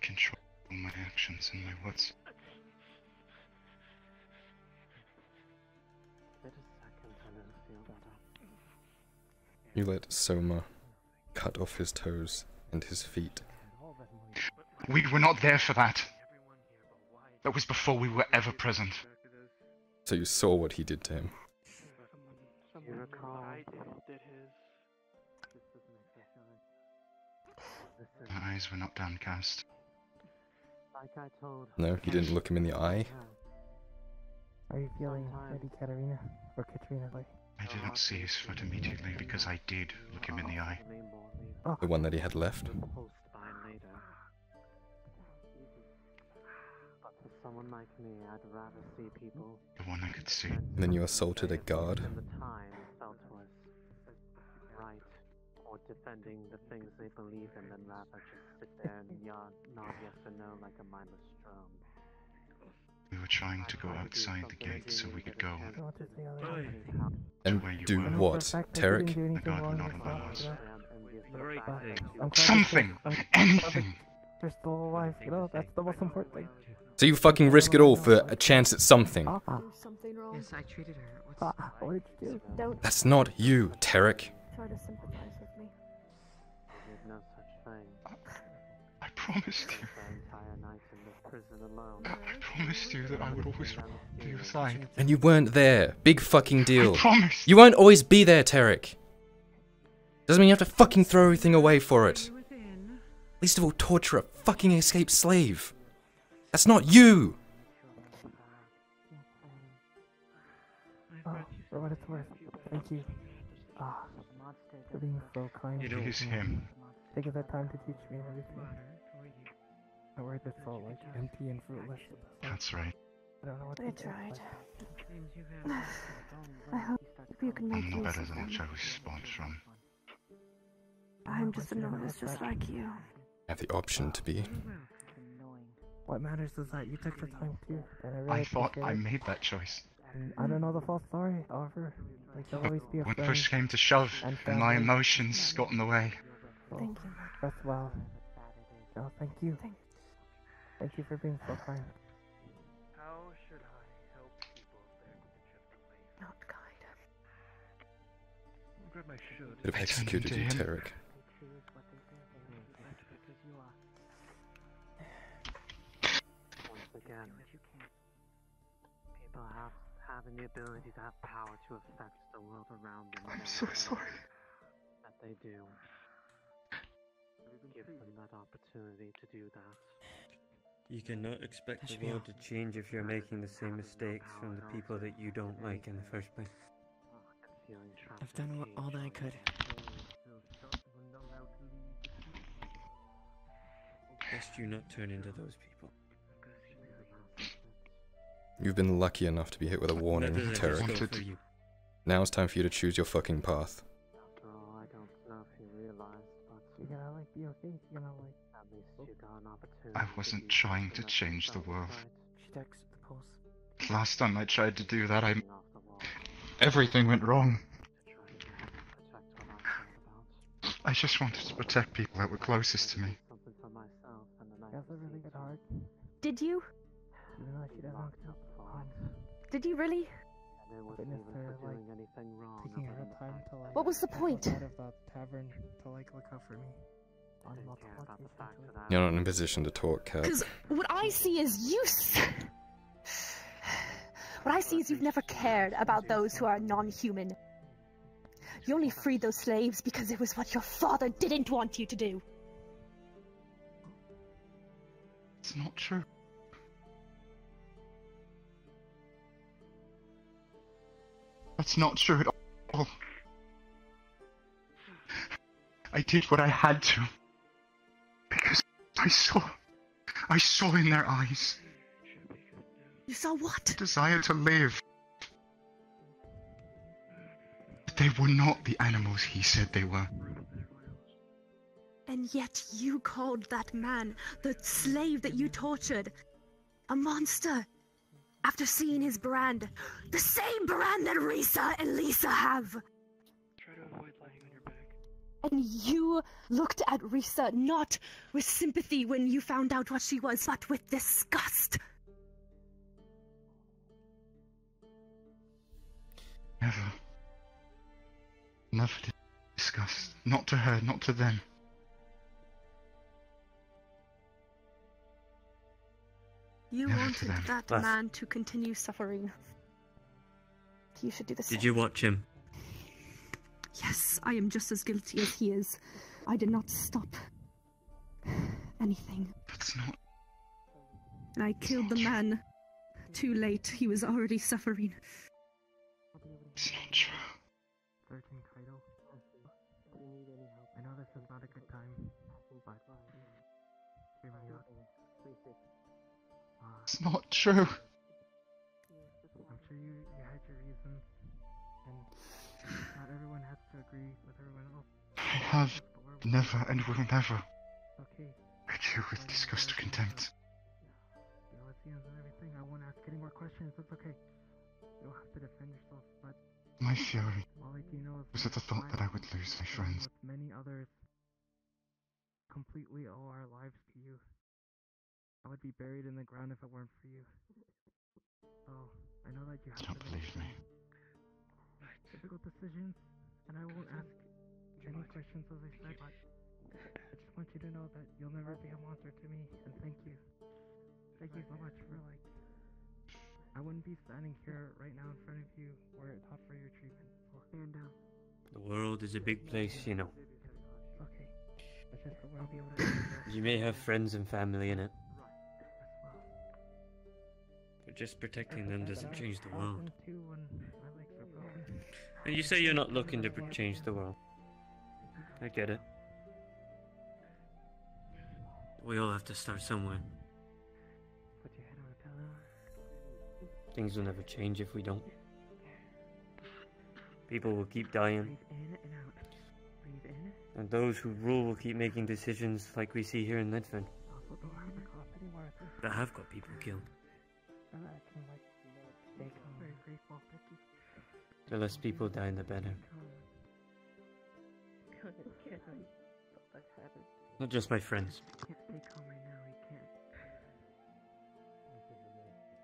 control my actions and my words. Wait a second, I don't feel better. You let Soma cut off his toes and his feet. We were not there for that. That was before we were ever present. So you saw what he did to him. You recall? did his. Listen, My eyes were not downcast. like I told. No, you didn't look him in the eye. Are you feeling ready, Katarina? Or Katrina, like? I did not see his foot immediately because I did look him in the eye. Oh. The one that he had left. Post by later. But for someone like me, I'd rather see people. The one I could see. And then you assaulted a guard. In the time felt was right, or defending the things they believe in, than rather just sit there and nod, nod yes or no like a mindless drone. We were trying to go outside the gate so we could go. And do what, Tarek? The guard would not allow us. I'm Something! Anything! You're still alive, you know, that's the most important thing. So you fucking risk it all for a chance at something. Something. Yes, I treated her. What's Ah, what did you do? That's not you, Tarek. try to sympathize promised you. The entire night in this prison alone. I promised you that I would always be your side. And you weren't there. Big fucking deal. I promised. You won't always be there, Tarek. Doesn't mean you have to fucking throw everything away for it. Least of all, torture a fucking escaped slave. That's not you. Oh, for what it's worth, thank you. Ah, for being so kind. It is him. Taking the time to teach me everything. A word that's so like empty and fruitless. That's right. I don't know what I to say. tried. I hope you can make I'm no better than them. what I was spawned from. I'm just a novice just like you. I have the option to be. What matters is that you took the time to, and I really I thought I made that choice. And I don't know the full story, however, like you'll always be a When push came to shove and and my emotions got in the way, Thank you. That's well. No, thank you. Thank you for being so kind. How should I help people if they're chipped away? Not kind. Grab my shirt. Could have I turned executed into you, him. Tarek. Once again, people have having the ability to have power to affect the world around them. I'm so sorry. That they do. Give them that opportunity to do that. You cannot expect the world to change if you're making the same mistakes from the people that you don't like in the first place. I've done what, all that I could. Best you not turn into those people. You've been lucky enough to be hit with a warning, doesn't Tarek. go for you. Now it's time for you to choose your fucking path. Oh, I don't know if you realize, but You gotta like be okay. You gotta like. At least oh. you got an opportunity. I wasn't trying to change the world. right. She checks the pulse. Last time I tried to do that, I. Everything went wrong. I just wanted to protect people that were closest to me. Something for myself, and then I really good heart. Did you? Even though she doesn't look so fun. Did you really? And it wasn't Witness even her for like doing anything wrong. taking other her than the time fact to like. What was the point? of the tavern to like look out for me. On multiple occasions. like- You're not in a position to talk, Cat. Because what I see is use. What I see is you've never cared about those who are non-human. You only freed those slaves because it was what your father didn't want you to do. It's not true. That's not true at all. I did what I had to. I saw. I saw in their eyes You saw what? a desire to live. But They were not the animals he said they were. And yet you called that man, the slave that you tortured, a monster. After seeing his brand, the same brand that Risa and Lisa have. And you looked at Risa not with sympathy when you found out what she was, but with disgust. Never. Never did discuss. Not to her, not to them. You Never wanted that That's- man to continue suffering. You should do the same. Did you watch him? Yes, I am just as guilty as he is. I did not stop anything. That's not. And I killed the man. Too late. He was already suffering. It's not true. Searching Kaido. I know this is not a good time, but hear me out. It's not true. Have never and will never Okay, read you with disgust or contempt. you know, it's the ends and everything. I won't ask any more questions. It's okay. You don't have to defend yourself, but My fury all I do know was at the thought that I would lose my friends. many others completely owe our lives to you. I would be buried in the ground if it weren't for you. Oh, I know that you have Don't to believe me. difficult decisions, and I won't ask any questions as I said, but I just want you to know that you'll never be a monster to me, and thank you. Thank you so much for, like, I wouldn't be standing here right now in front of you were it not for your treatment. So, hand down. Uh, the world is a big place, you know. Okay. It's just that we'll be able to You may have friends and family in it. But just protecting them doesn't change the world. Too when my legs are broken. And you say you're not looking to change the world. I get it. We all have to start somewhere. Put your head on a pillow. Things will never change if we don't. People will keep dying, In and out. Breathe in. and those who rule will keep making decisions like we see here in Ledford Also, don't harm the cough anymore. It's just- that have got people killed. And I can, like, stay calm. Very grateful. Thank you. The less people die, the better. Not just my friends. Can't stay calm right now. You can't.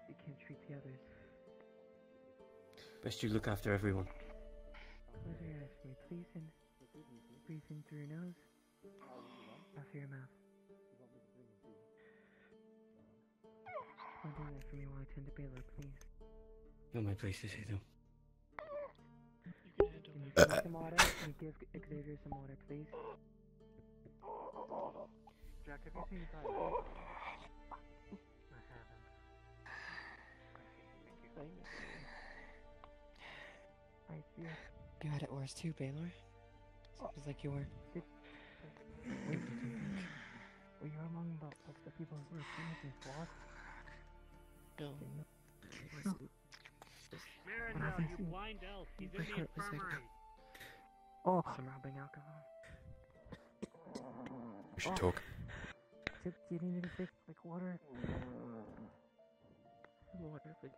You can't treat the others. Best you look after everyone. Close your eyes for me, please, and breathe in through your nose, out through your mouth. Point in there for me while I tend to Baylor, please. Not my place to say though. Can you give some water? Can you give Xavier some water, please? Jack, have you seen Tyler? I haven't. I see. You had it worse too, Baylor. Seems like you were. Wait, were you among the, the, the people who were experiencing flaws? No. Mirandel, you blind elf, he's in the infirmary. Oh, some rubbing alcohol. We should talk. Do, do you need anything like water? Water, please.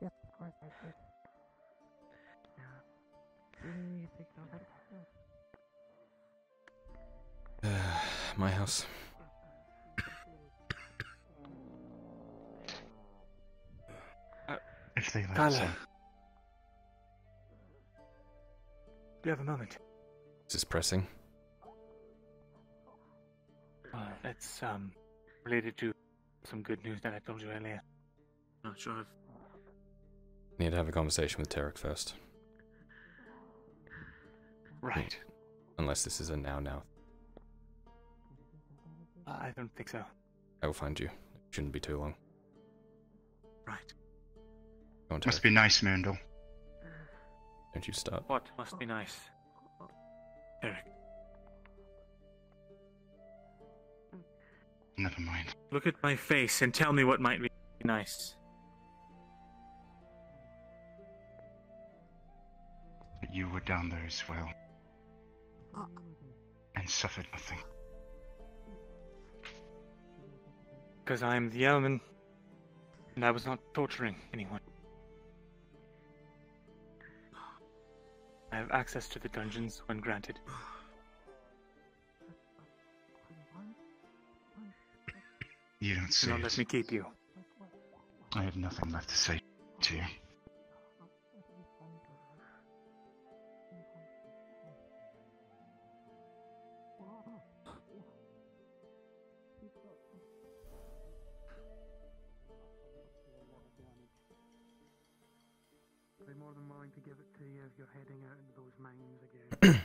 Yes, of course, I should. Yeah. Do you need anything else? My house. If they let Tyler. You have a moment? Is this pressing? Uh, that's um related to some good news that I told you earlier. Not sure if Need to have a conversation with Tarek first. Right. Unless this is a now now. I don't think so. I will find you. It shouldn't be too long. Right. Must be nice, Mirandel. Don't you stop. What must be nice? Eric, Never mind. look at my face and tell me what might be nice. But you were down there as well. And suffered nothing. Because I am the Elman, and I was not torturing anyone. I have access to the dungeons when granted. You don't Do not it. let me keep you. I have nothing left to say to you. Again.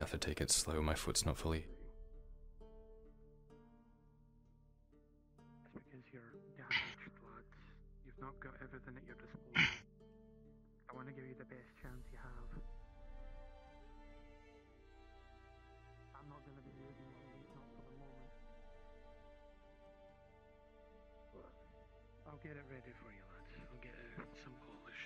Have to take it slow. My foot's not fully. It's because you're damaged, lads. You've not got everything at your disposal. I want to give you the best chance you have. I'm not going to be losing you, at least not for the moment. I'll get it ready for you, lads. I'll get out some polish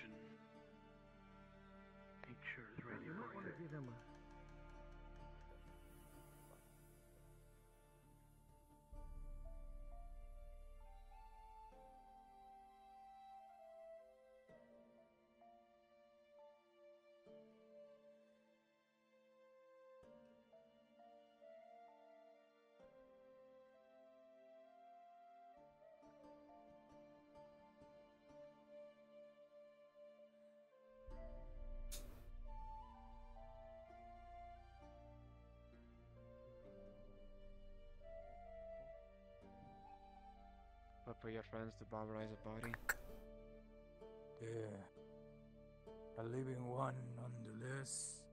for your friends to barbarize a body? Yeah. A living one nonetheless.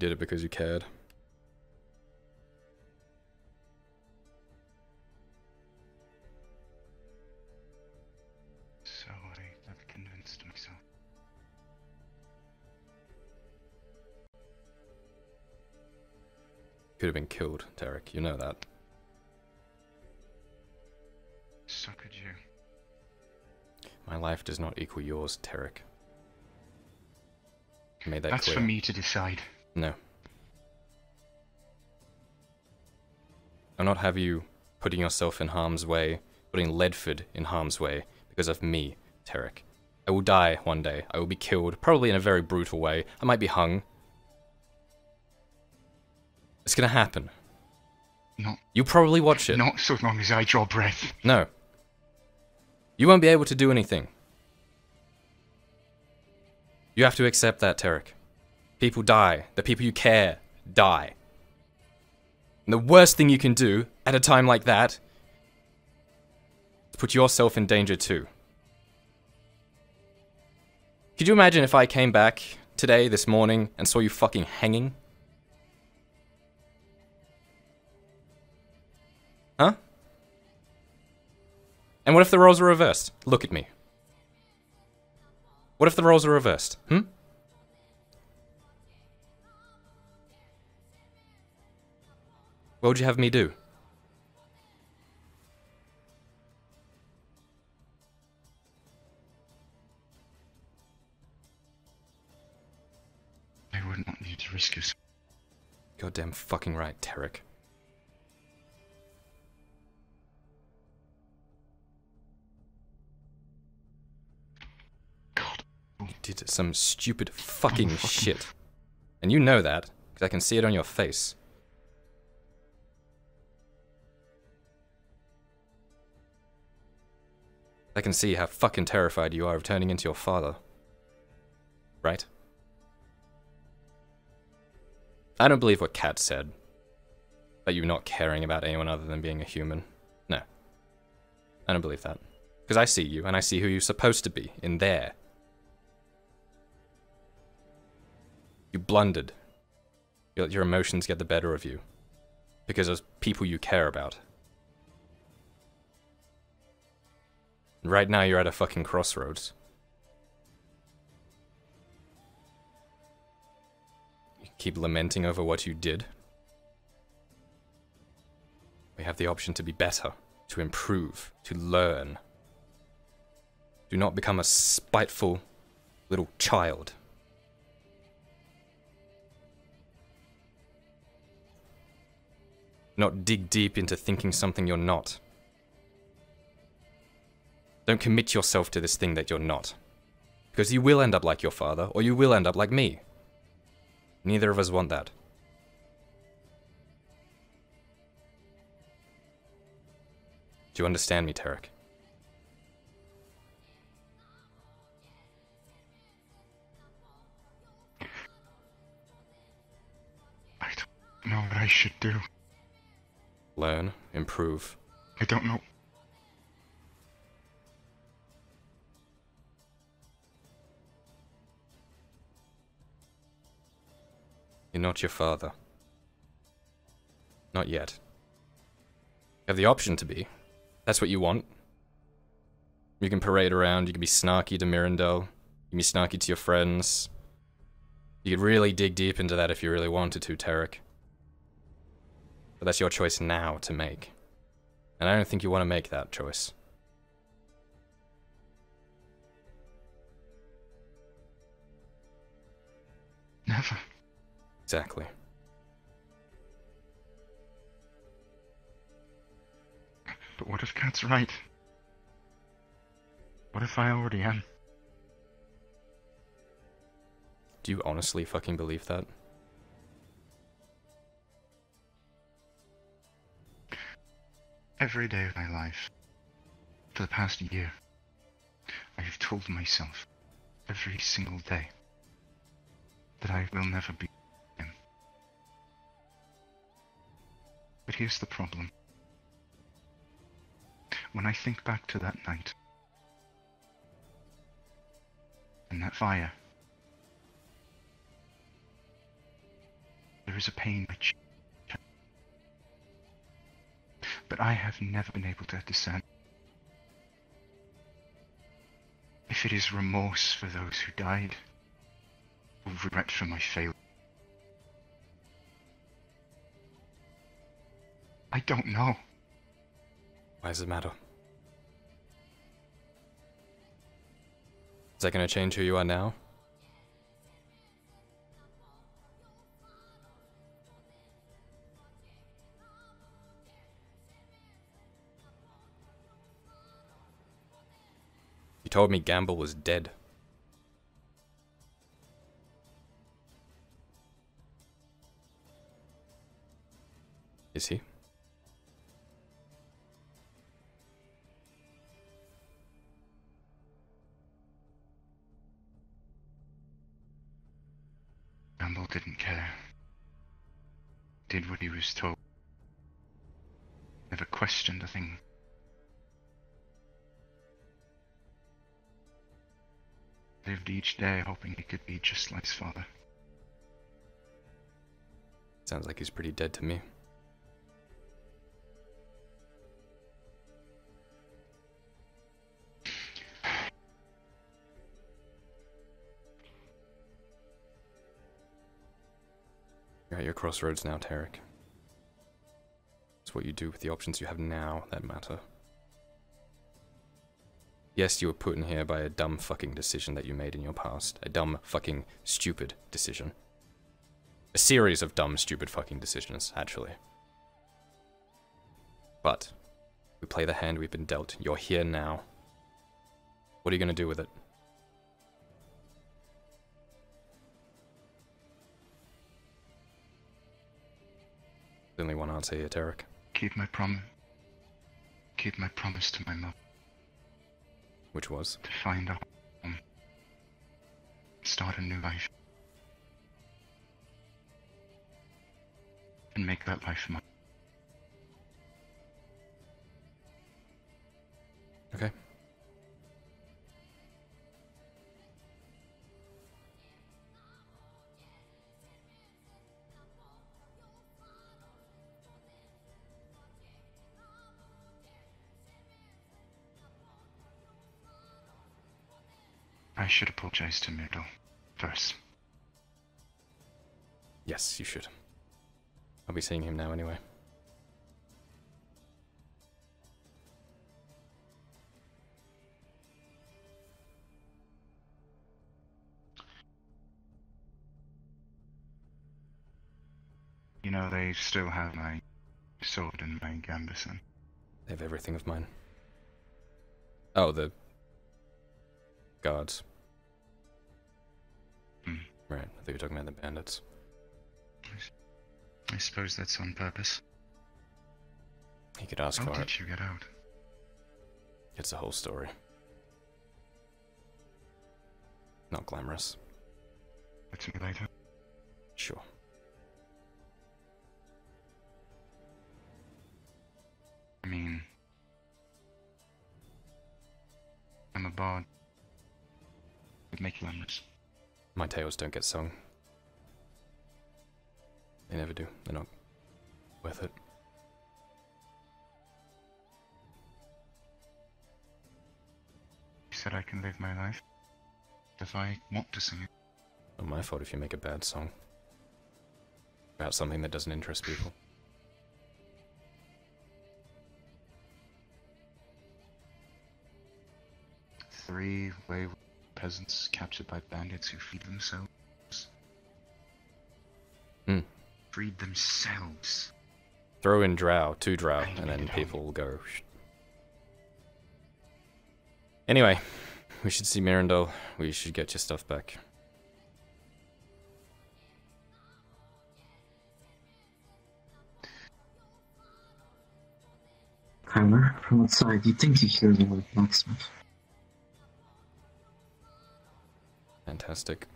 You did it because you cared. So I've convinced myself. Could have been killed, Tarek. You know that. So could you. My life does not equal yours, Tarek. That That's clear. for me to decide. No. I'll not have you putting yourself in harm's way, putting Ledford in harm's way because of me, Tarek. I will die one day. I will be killed, probably in a very brutal way. I might be hung. It's gonna happen. No. You probably watch it. Not so long as I draw breath. No. You won't be able to do anything. You have to accept that, Tarek. People die. The people you care die. And the worst thing you can do at a time like that is put yourself in danger too. Could you imagine if I came back today, this morning, and saw you fucking hanging? Huh? And what if the roles were reversed? Look at me. What if the roles are reversed? Hmm? What would you have me do? I wouldn't want you to risk yourself. Goddamn fucking right, Tarek. You did some stupid fucking shit. And you know that, because I can see it on your face. I can see how fucking terrified you are of turning into your father. Right? I don't believe what Kat said. About you not caring about anyone other than being a human. No. I don't believe that. Because I see you, and I see who you're supposed to be in there. You blundered. Your emotions get the better of you. Because of people you care about. Right now, you're at a fucking crossroads. You keep lamenting over what you did. We have the option to be better, to improve, to learn. Do not become a spiteful little child. Not dig deep into thinking something you're not. Don't commit yourself to this thing that you're not. Because you will end up like your father, or you will end up like me. Neither of us want that. Do you understand me, Tarek? I don't know what I should do. Learn, improve. I don't know. You're not your father. Not yet. You have the option to be. That's what you want. You can parade around, you can be snarky to Mirandel, you can be snarky to your friends. You could really dig deep into that if you really wanted to, Tarek. But that's your choice now to make. And I don't think you want to make that choice. Never. Exactly. But what if Kat's right? What if I already am? Do you honestly fucking believe that? Every day of my life, for the past year, I have told myself, every single day, that I will never be But here's the problem. When I think back to that night, and that fire, there is a pain I but I have never been able to discern if it is remorse for those who died or regret for my failure. I don't know. Why does it matter? Is that to change who you are now? You told me Gamble was dead. Is he? Gamble didn't care. Did what he was told. Never questioned a thing. Lived each day hoping he could be just like his father. Sounds like he's pretty dead to me. Crossroads now, Tarek. It's what you do with the options you have now that matter. Yes, you were put in here by a dumb fucking decision that you made in your past. A dumb fucking stupid decision. A series of dumb stupid fucking decisions, actually. But, we play the hand we've been dealt. You're here now. What are you gonna do with it? There's only one answer here, Tarek. Keep my promise. Keep my promise to my mother. Which was? To find a home. Start a new life. And make that life mine. Okay. I should apologize to Myrtle first. Yes, you should. I'll be seeing him now anyway. You know, they still have my sword and my gambeson. They have everything of mine. Oh, the guards. Right, I thought you were talking about the bandits. I suppose that's on purpose. He could ask How for did it. you get out? It's a whole story. Not glamorous. It's me later. Sure. I mean, I'm a bard. Would make glamorous. My tales don't get sung. They never do. They're not worth it. You said I can live my life. If I want to sing it. Not my fault if you make a bad song. About something that doesn't interest people. Three wayward peasants captured by bandits who feed themselves. Hmm. Freed themselves. Throw in drow, two drow, and then people will go. Anyway, we should see Mirandel. We should get your stuff back. Kyler, from outside, you'd think you hear the word blacksmith. Fantastic.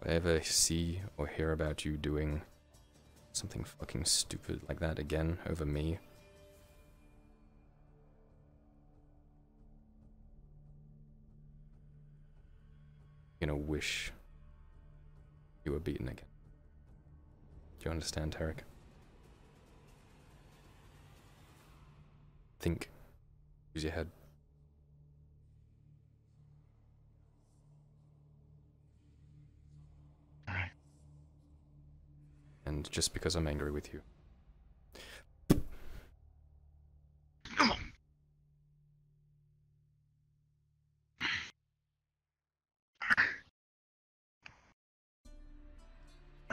If I ever see or hear about you doing something fucking stupid like that again over me, you're gonna wish you were beaten again. Do you understand, Tarek? Think. Use your head. All right. And just because I'm angry with you.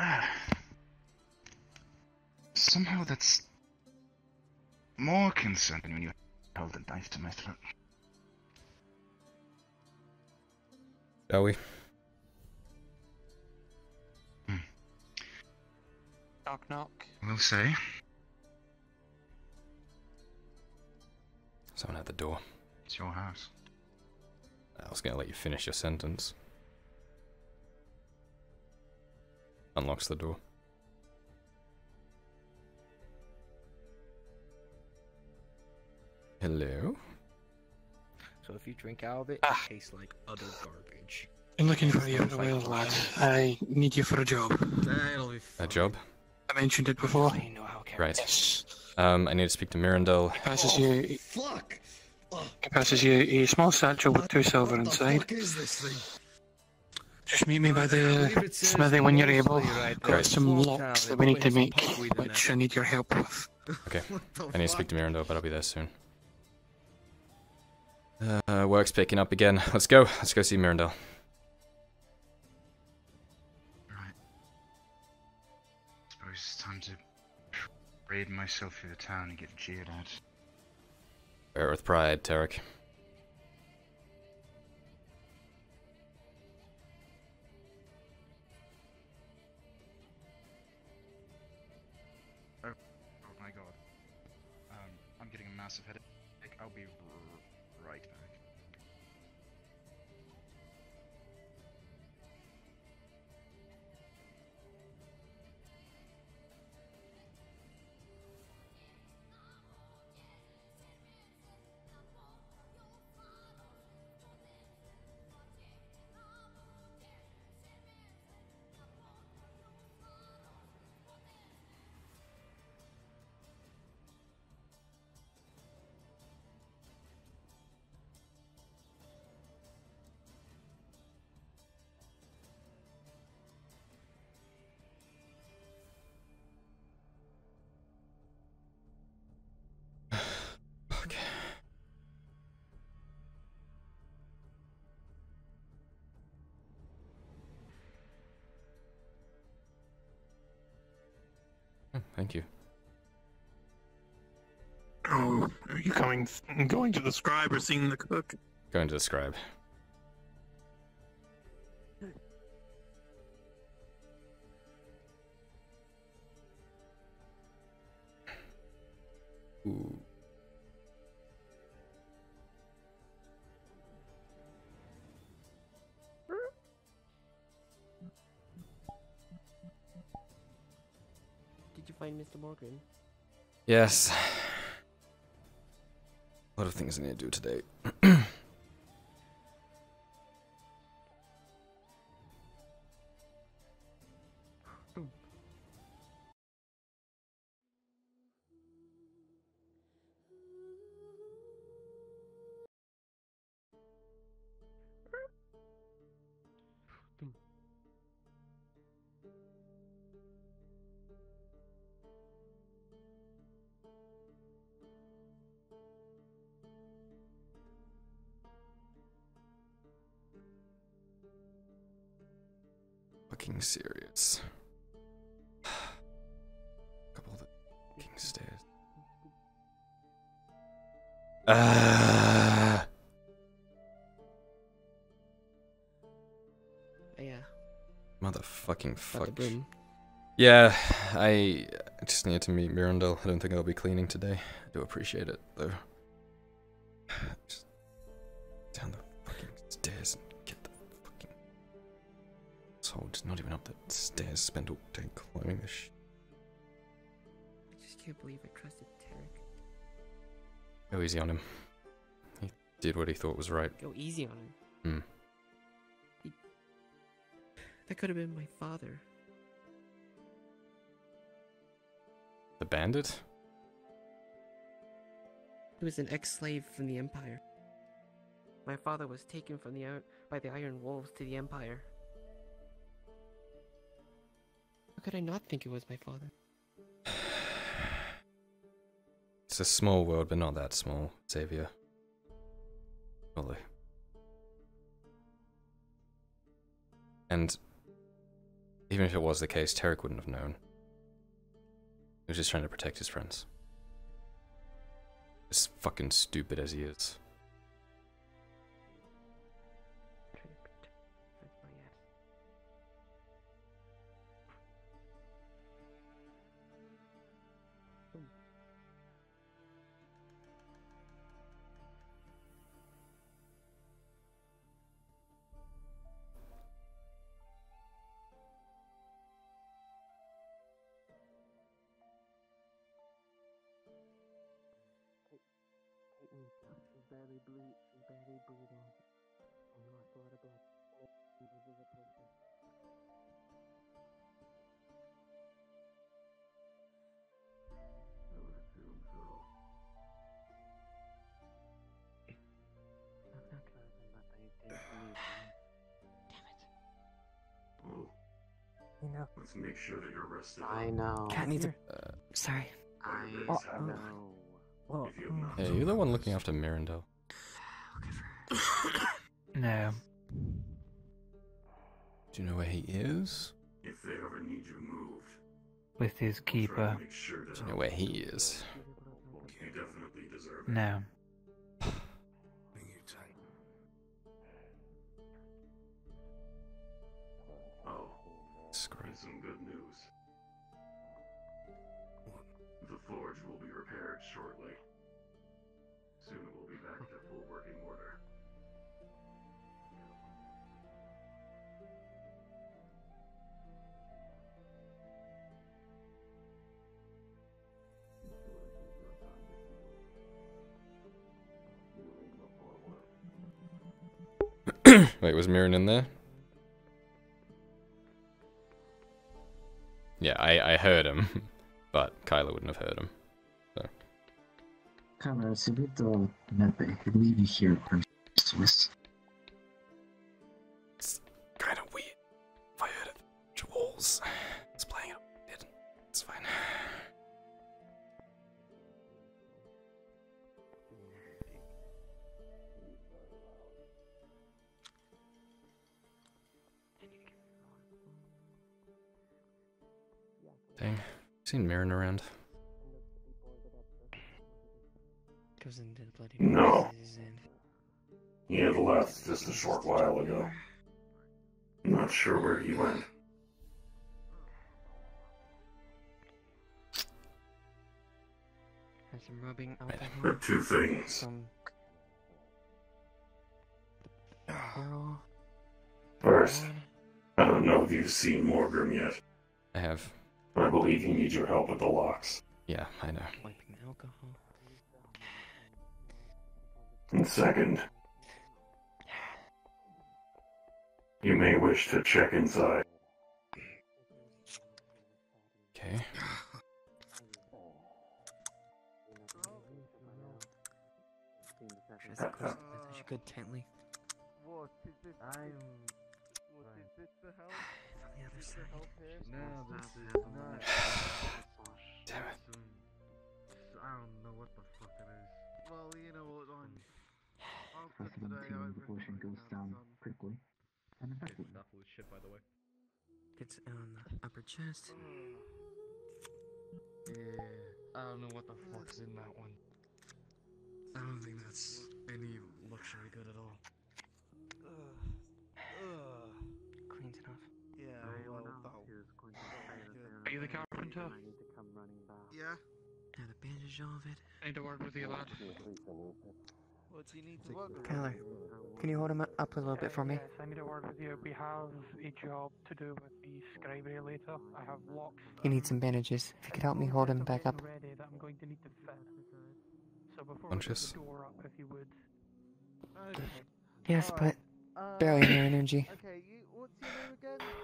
Ah. somehow that's more concerning when you held a knife to my throat. Shall we? Hmm. Knock knock. We'll say. Someone at the door. It's your house. I was gonna let you finish your sentence. Unlocks the door. Hello? So if you drink out of it, Ah. it tastes like utter garbage. I'm looking for you, well, lad. I need you for a job. That'll be A job? I mentioned it before. Right. Um, I need to speak to Mirandel. Passes you. Fuck! He passes you a small satchel with two silver inside. What is this thing? Just meet me by the smithy when you're able. Got some locks that we need to make, which I need your help with. Okay. I need to speak to Mirandel, but I'll be there soon. Uh, work's picking up again. Let's go. Let's go see Mirandel. Suppose it's time to parade myself through the town and get jeered at. Bear with pride, Tarek. Thank you. Oh, are you coming, going to the scribe or seeing the cook? Going to the scribe. Mr. Morgan? Yes. A lot of things I need to do today. serious. Couple of the fucking stairs. Ah. Yeah. Motherfucking fuck. Yeah, I I just need to meet Mirandel. I don't think I'll be cleaning today. I do appreciate it, though. Just down the fucking stairs Just not even up the stairs. Spend all day climbing this shit. I just can't believe I trusted Tarek. Go easy on him. He did what he thought was right. Go easy on him. Hmm. That could have been my father. The bandit? He was an ex-slave from the Empire. My father was taken from the ir- by the Iron Wolves to the Empire. How could I not think it was my father? It's a small world, but not that small, Xavier. Surely. And even if it was the case, Tarek wouldn't have known. He was just trying to protect his friends. As fucking stupid as he is. You make sure that you're rested. I know. Cat needs a. Uh, Sorry. I Oh, know. Oh. Well, mm. Hey, you're the one looking after Mirandel. no. Do you know where he is? If they ever need you moved, With his keeper. sure Do you know where he is? You definitely deserve it. No. Some good news. The forge will be repaired shortly. Soon it will be back to full working order. Wait, was Mirren in there? Yeah, I, I heard him, but Kyler wouldn't have heard him. So. Cara, subito Nepe, leave you here for Swiss. It's kind of weird. If I heard it through walls, Dang, seen Mirren around. Goes into the bloody No. He had left just a short while ago. Not sure where he went. Has some rubbing There are two things. Some. First, I don't know if you've seen Morgrim yet. I have. But I believe he needs your help with the locks. Yeah, I know. Wiping alcohol. And second, you may wish to check inside. Okay. That's that's good, Tentley. What is this? I'm. What is this the help? Damn it. I don't know what the fuck it is. Well, you know what? I'm. Second today over the everything goes down quickly and effectively. shit, by the way. It's on the upper chest. Yeah, I don't know what the fuck's in that one. I don't think that's any luxury good at all. Are you the carpenter? I need to come running back. Yeah. Now the bandage off it. I need to work with you, lad. What do you need to work with? Kyler, can you hold him up a little bit for me? Yes, I need to work with you. We have a job to do with the scribery later. I have locks He needs some bandages. If you could help me hold him back up. ready that I'm going to need to fit. So before Conscious. we the door up, if you would. Okay. Yes, Alright, but uh, barely near energy. Okay, you. What's your name again?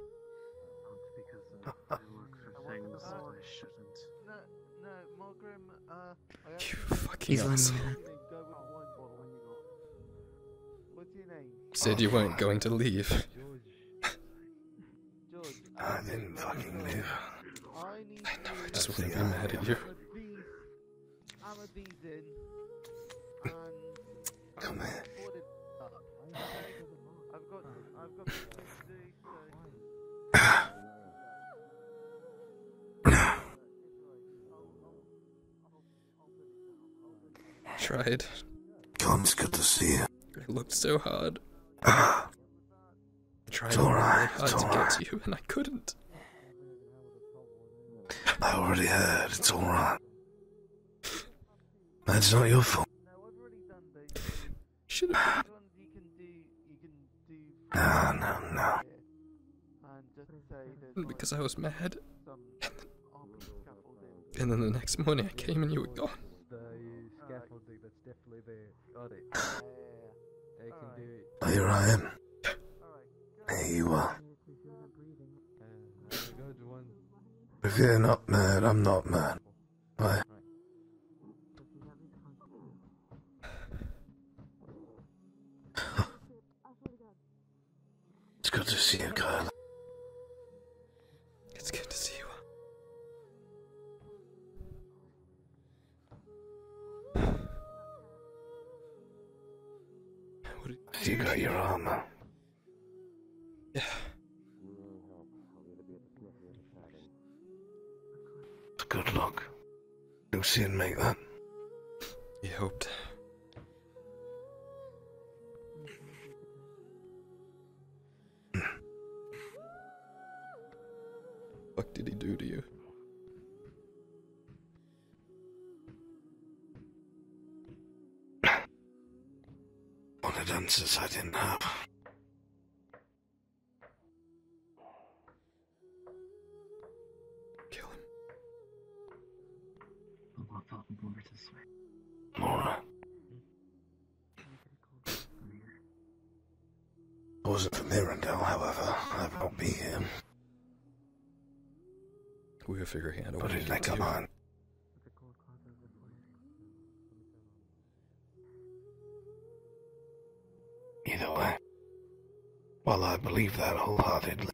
Because uh, I work for things that I shouldn't. No, no, Morgrim. Uh, You actually fucking asshole. me Go with the wine bottle when you. What's your name? Said you weren't going to leave. George. I didn't fucking leave. just want to be mad at you. Hammer these in. And Come here. Tried. It's good to see you. I looked so hard. I tried It's really alright, hard it's to get to you, and I couldn't. I already heard. It's all right. That's not your fault. Should have. No, no, no. Because I was mad. And then the next morning I came and you were gone. The scaffolding that's definitely there. Got it. They can do it. Oh, here I am. There you are. Uh, if you're not mad, I'm not mad. Right. It's good to see you, Kyle. It's good to see you. You got your armor. Yeah. Good luck. You'll see and make that. You hoped. Hmm. What did he do to you? Answers I didn't have. Kill him. Alright. I wasn't from Mirandel, however. I won't be here. We were figuring out a But way it to may get Well, I believe that wholeheartedly.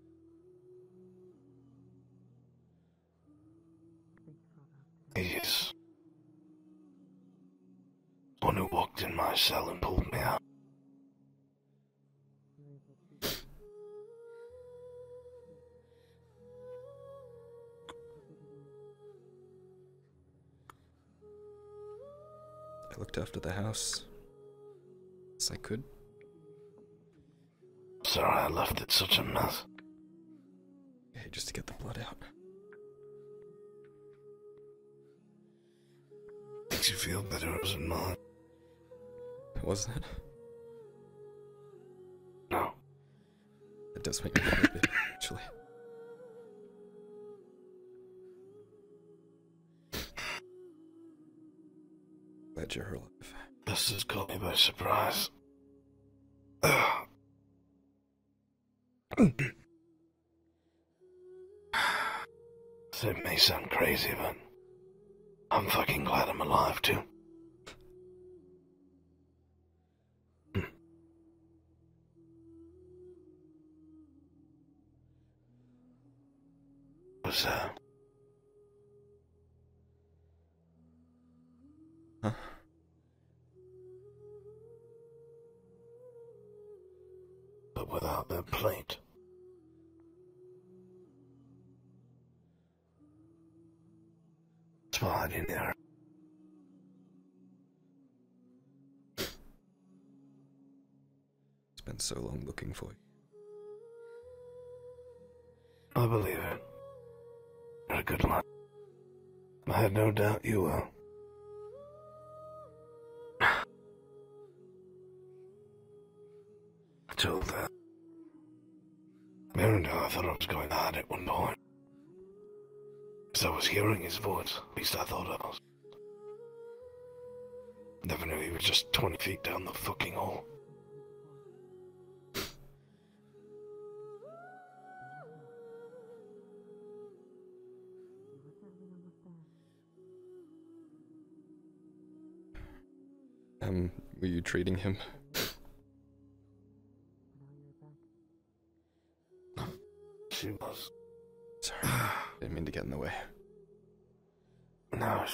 He is one who walked in my cell and pulled me out. I looked after the house. As I could. Sorry I left it such a mess. Okay, just to get the blood out. Makes you feel better, it wasn't mine. Wasn't it? No. It does make me feel a bit, actually. Glad you're alive. This has caught me by surprise. It may sound crazy, but I'm fucking glad I'm alive too. Was uh Huh? but without the plate. It's why I didn't hear. Spent so long looking for you. I believe it. You're a good lad. I had no doubt you were. I told her. Miranda, I thought I was going hard at one point. Because I was hearing his voice. At least I thought I was. Never knew he was just 20 feet down the fucking hall. Um, were you treating him?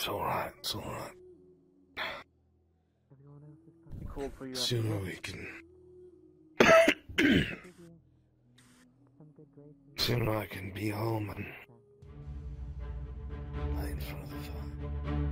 It's alright, it's alright. Called for you. after Sooner we can. Sooner I can be home and play in front of the fire.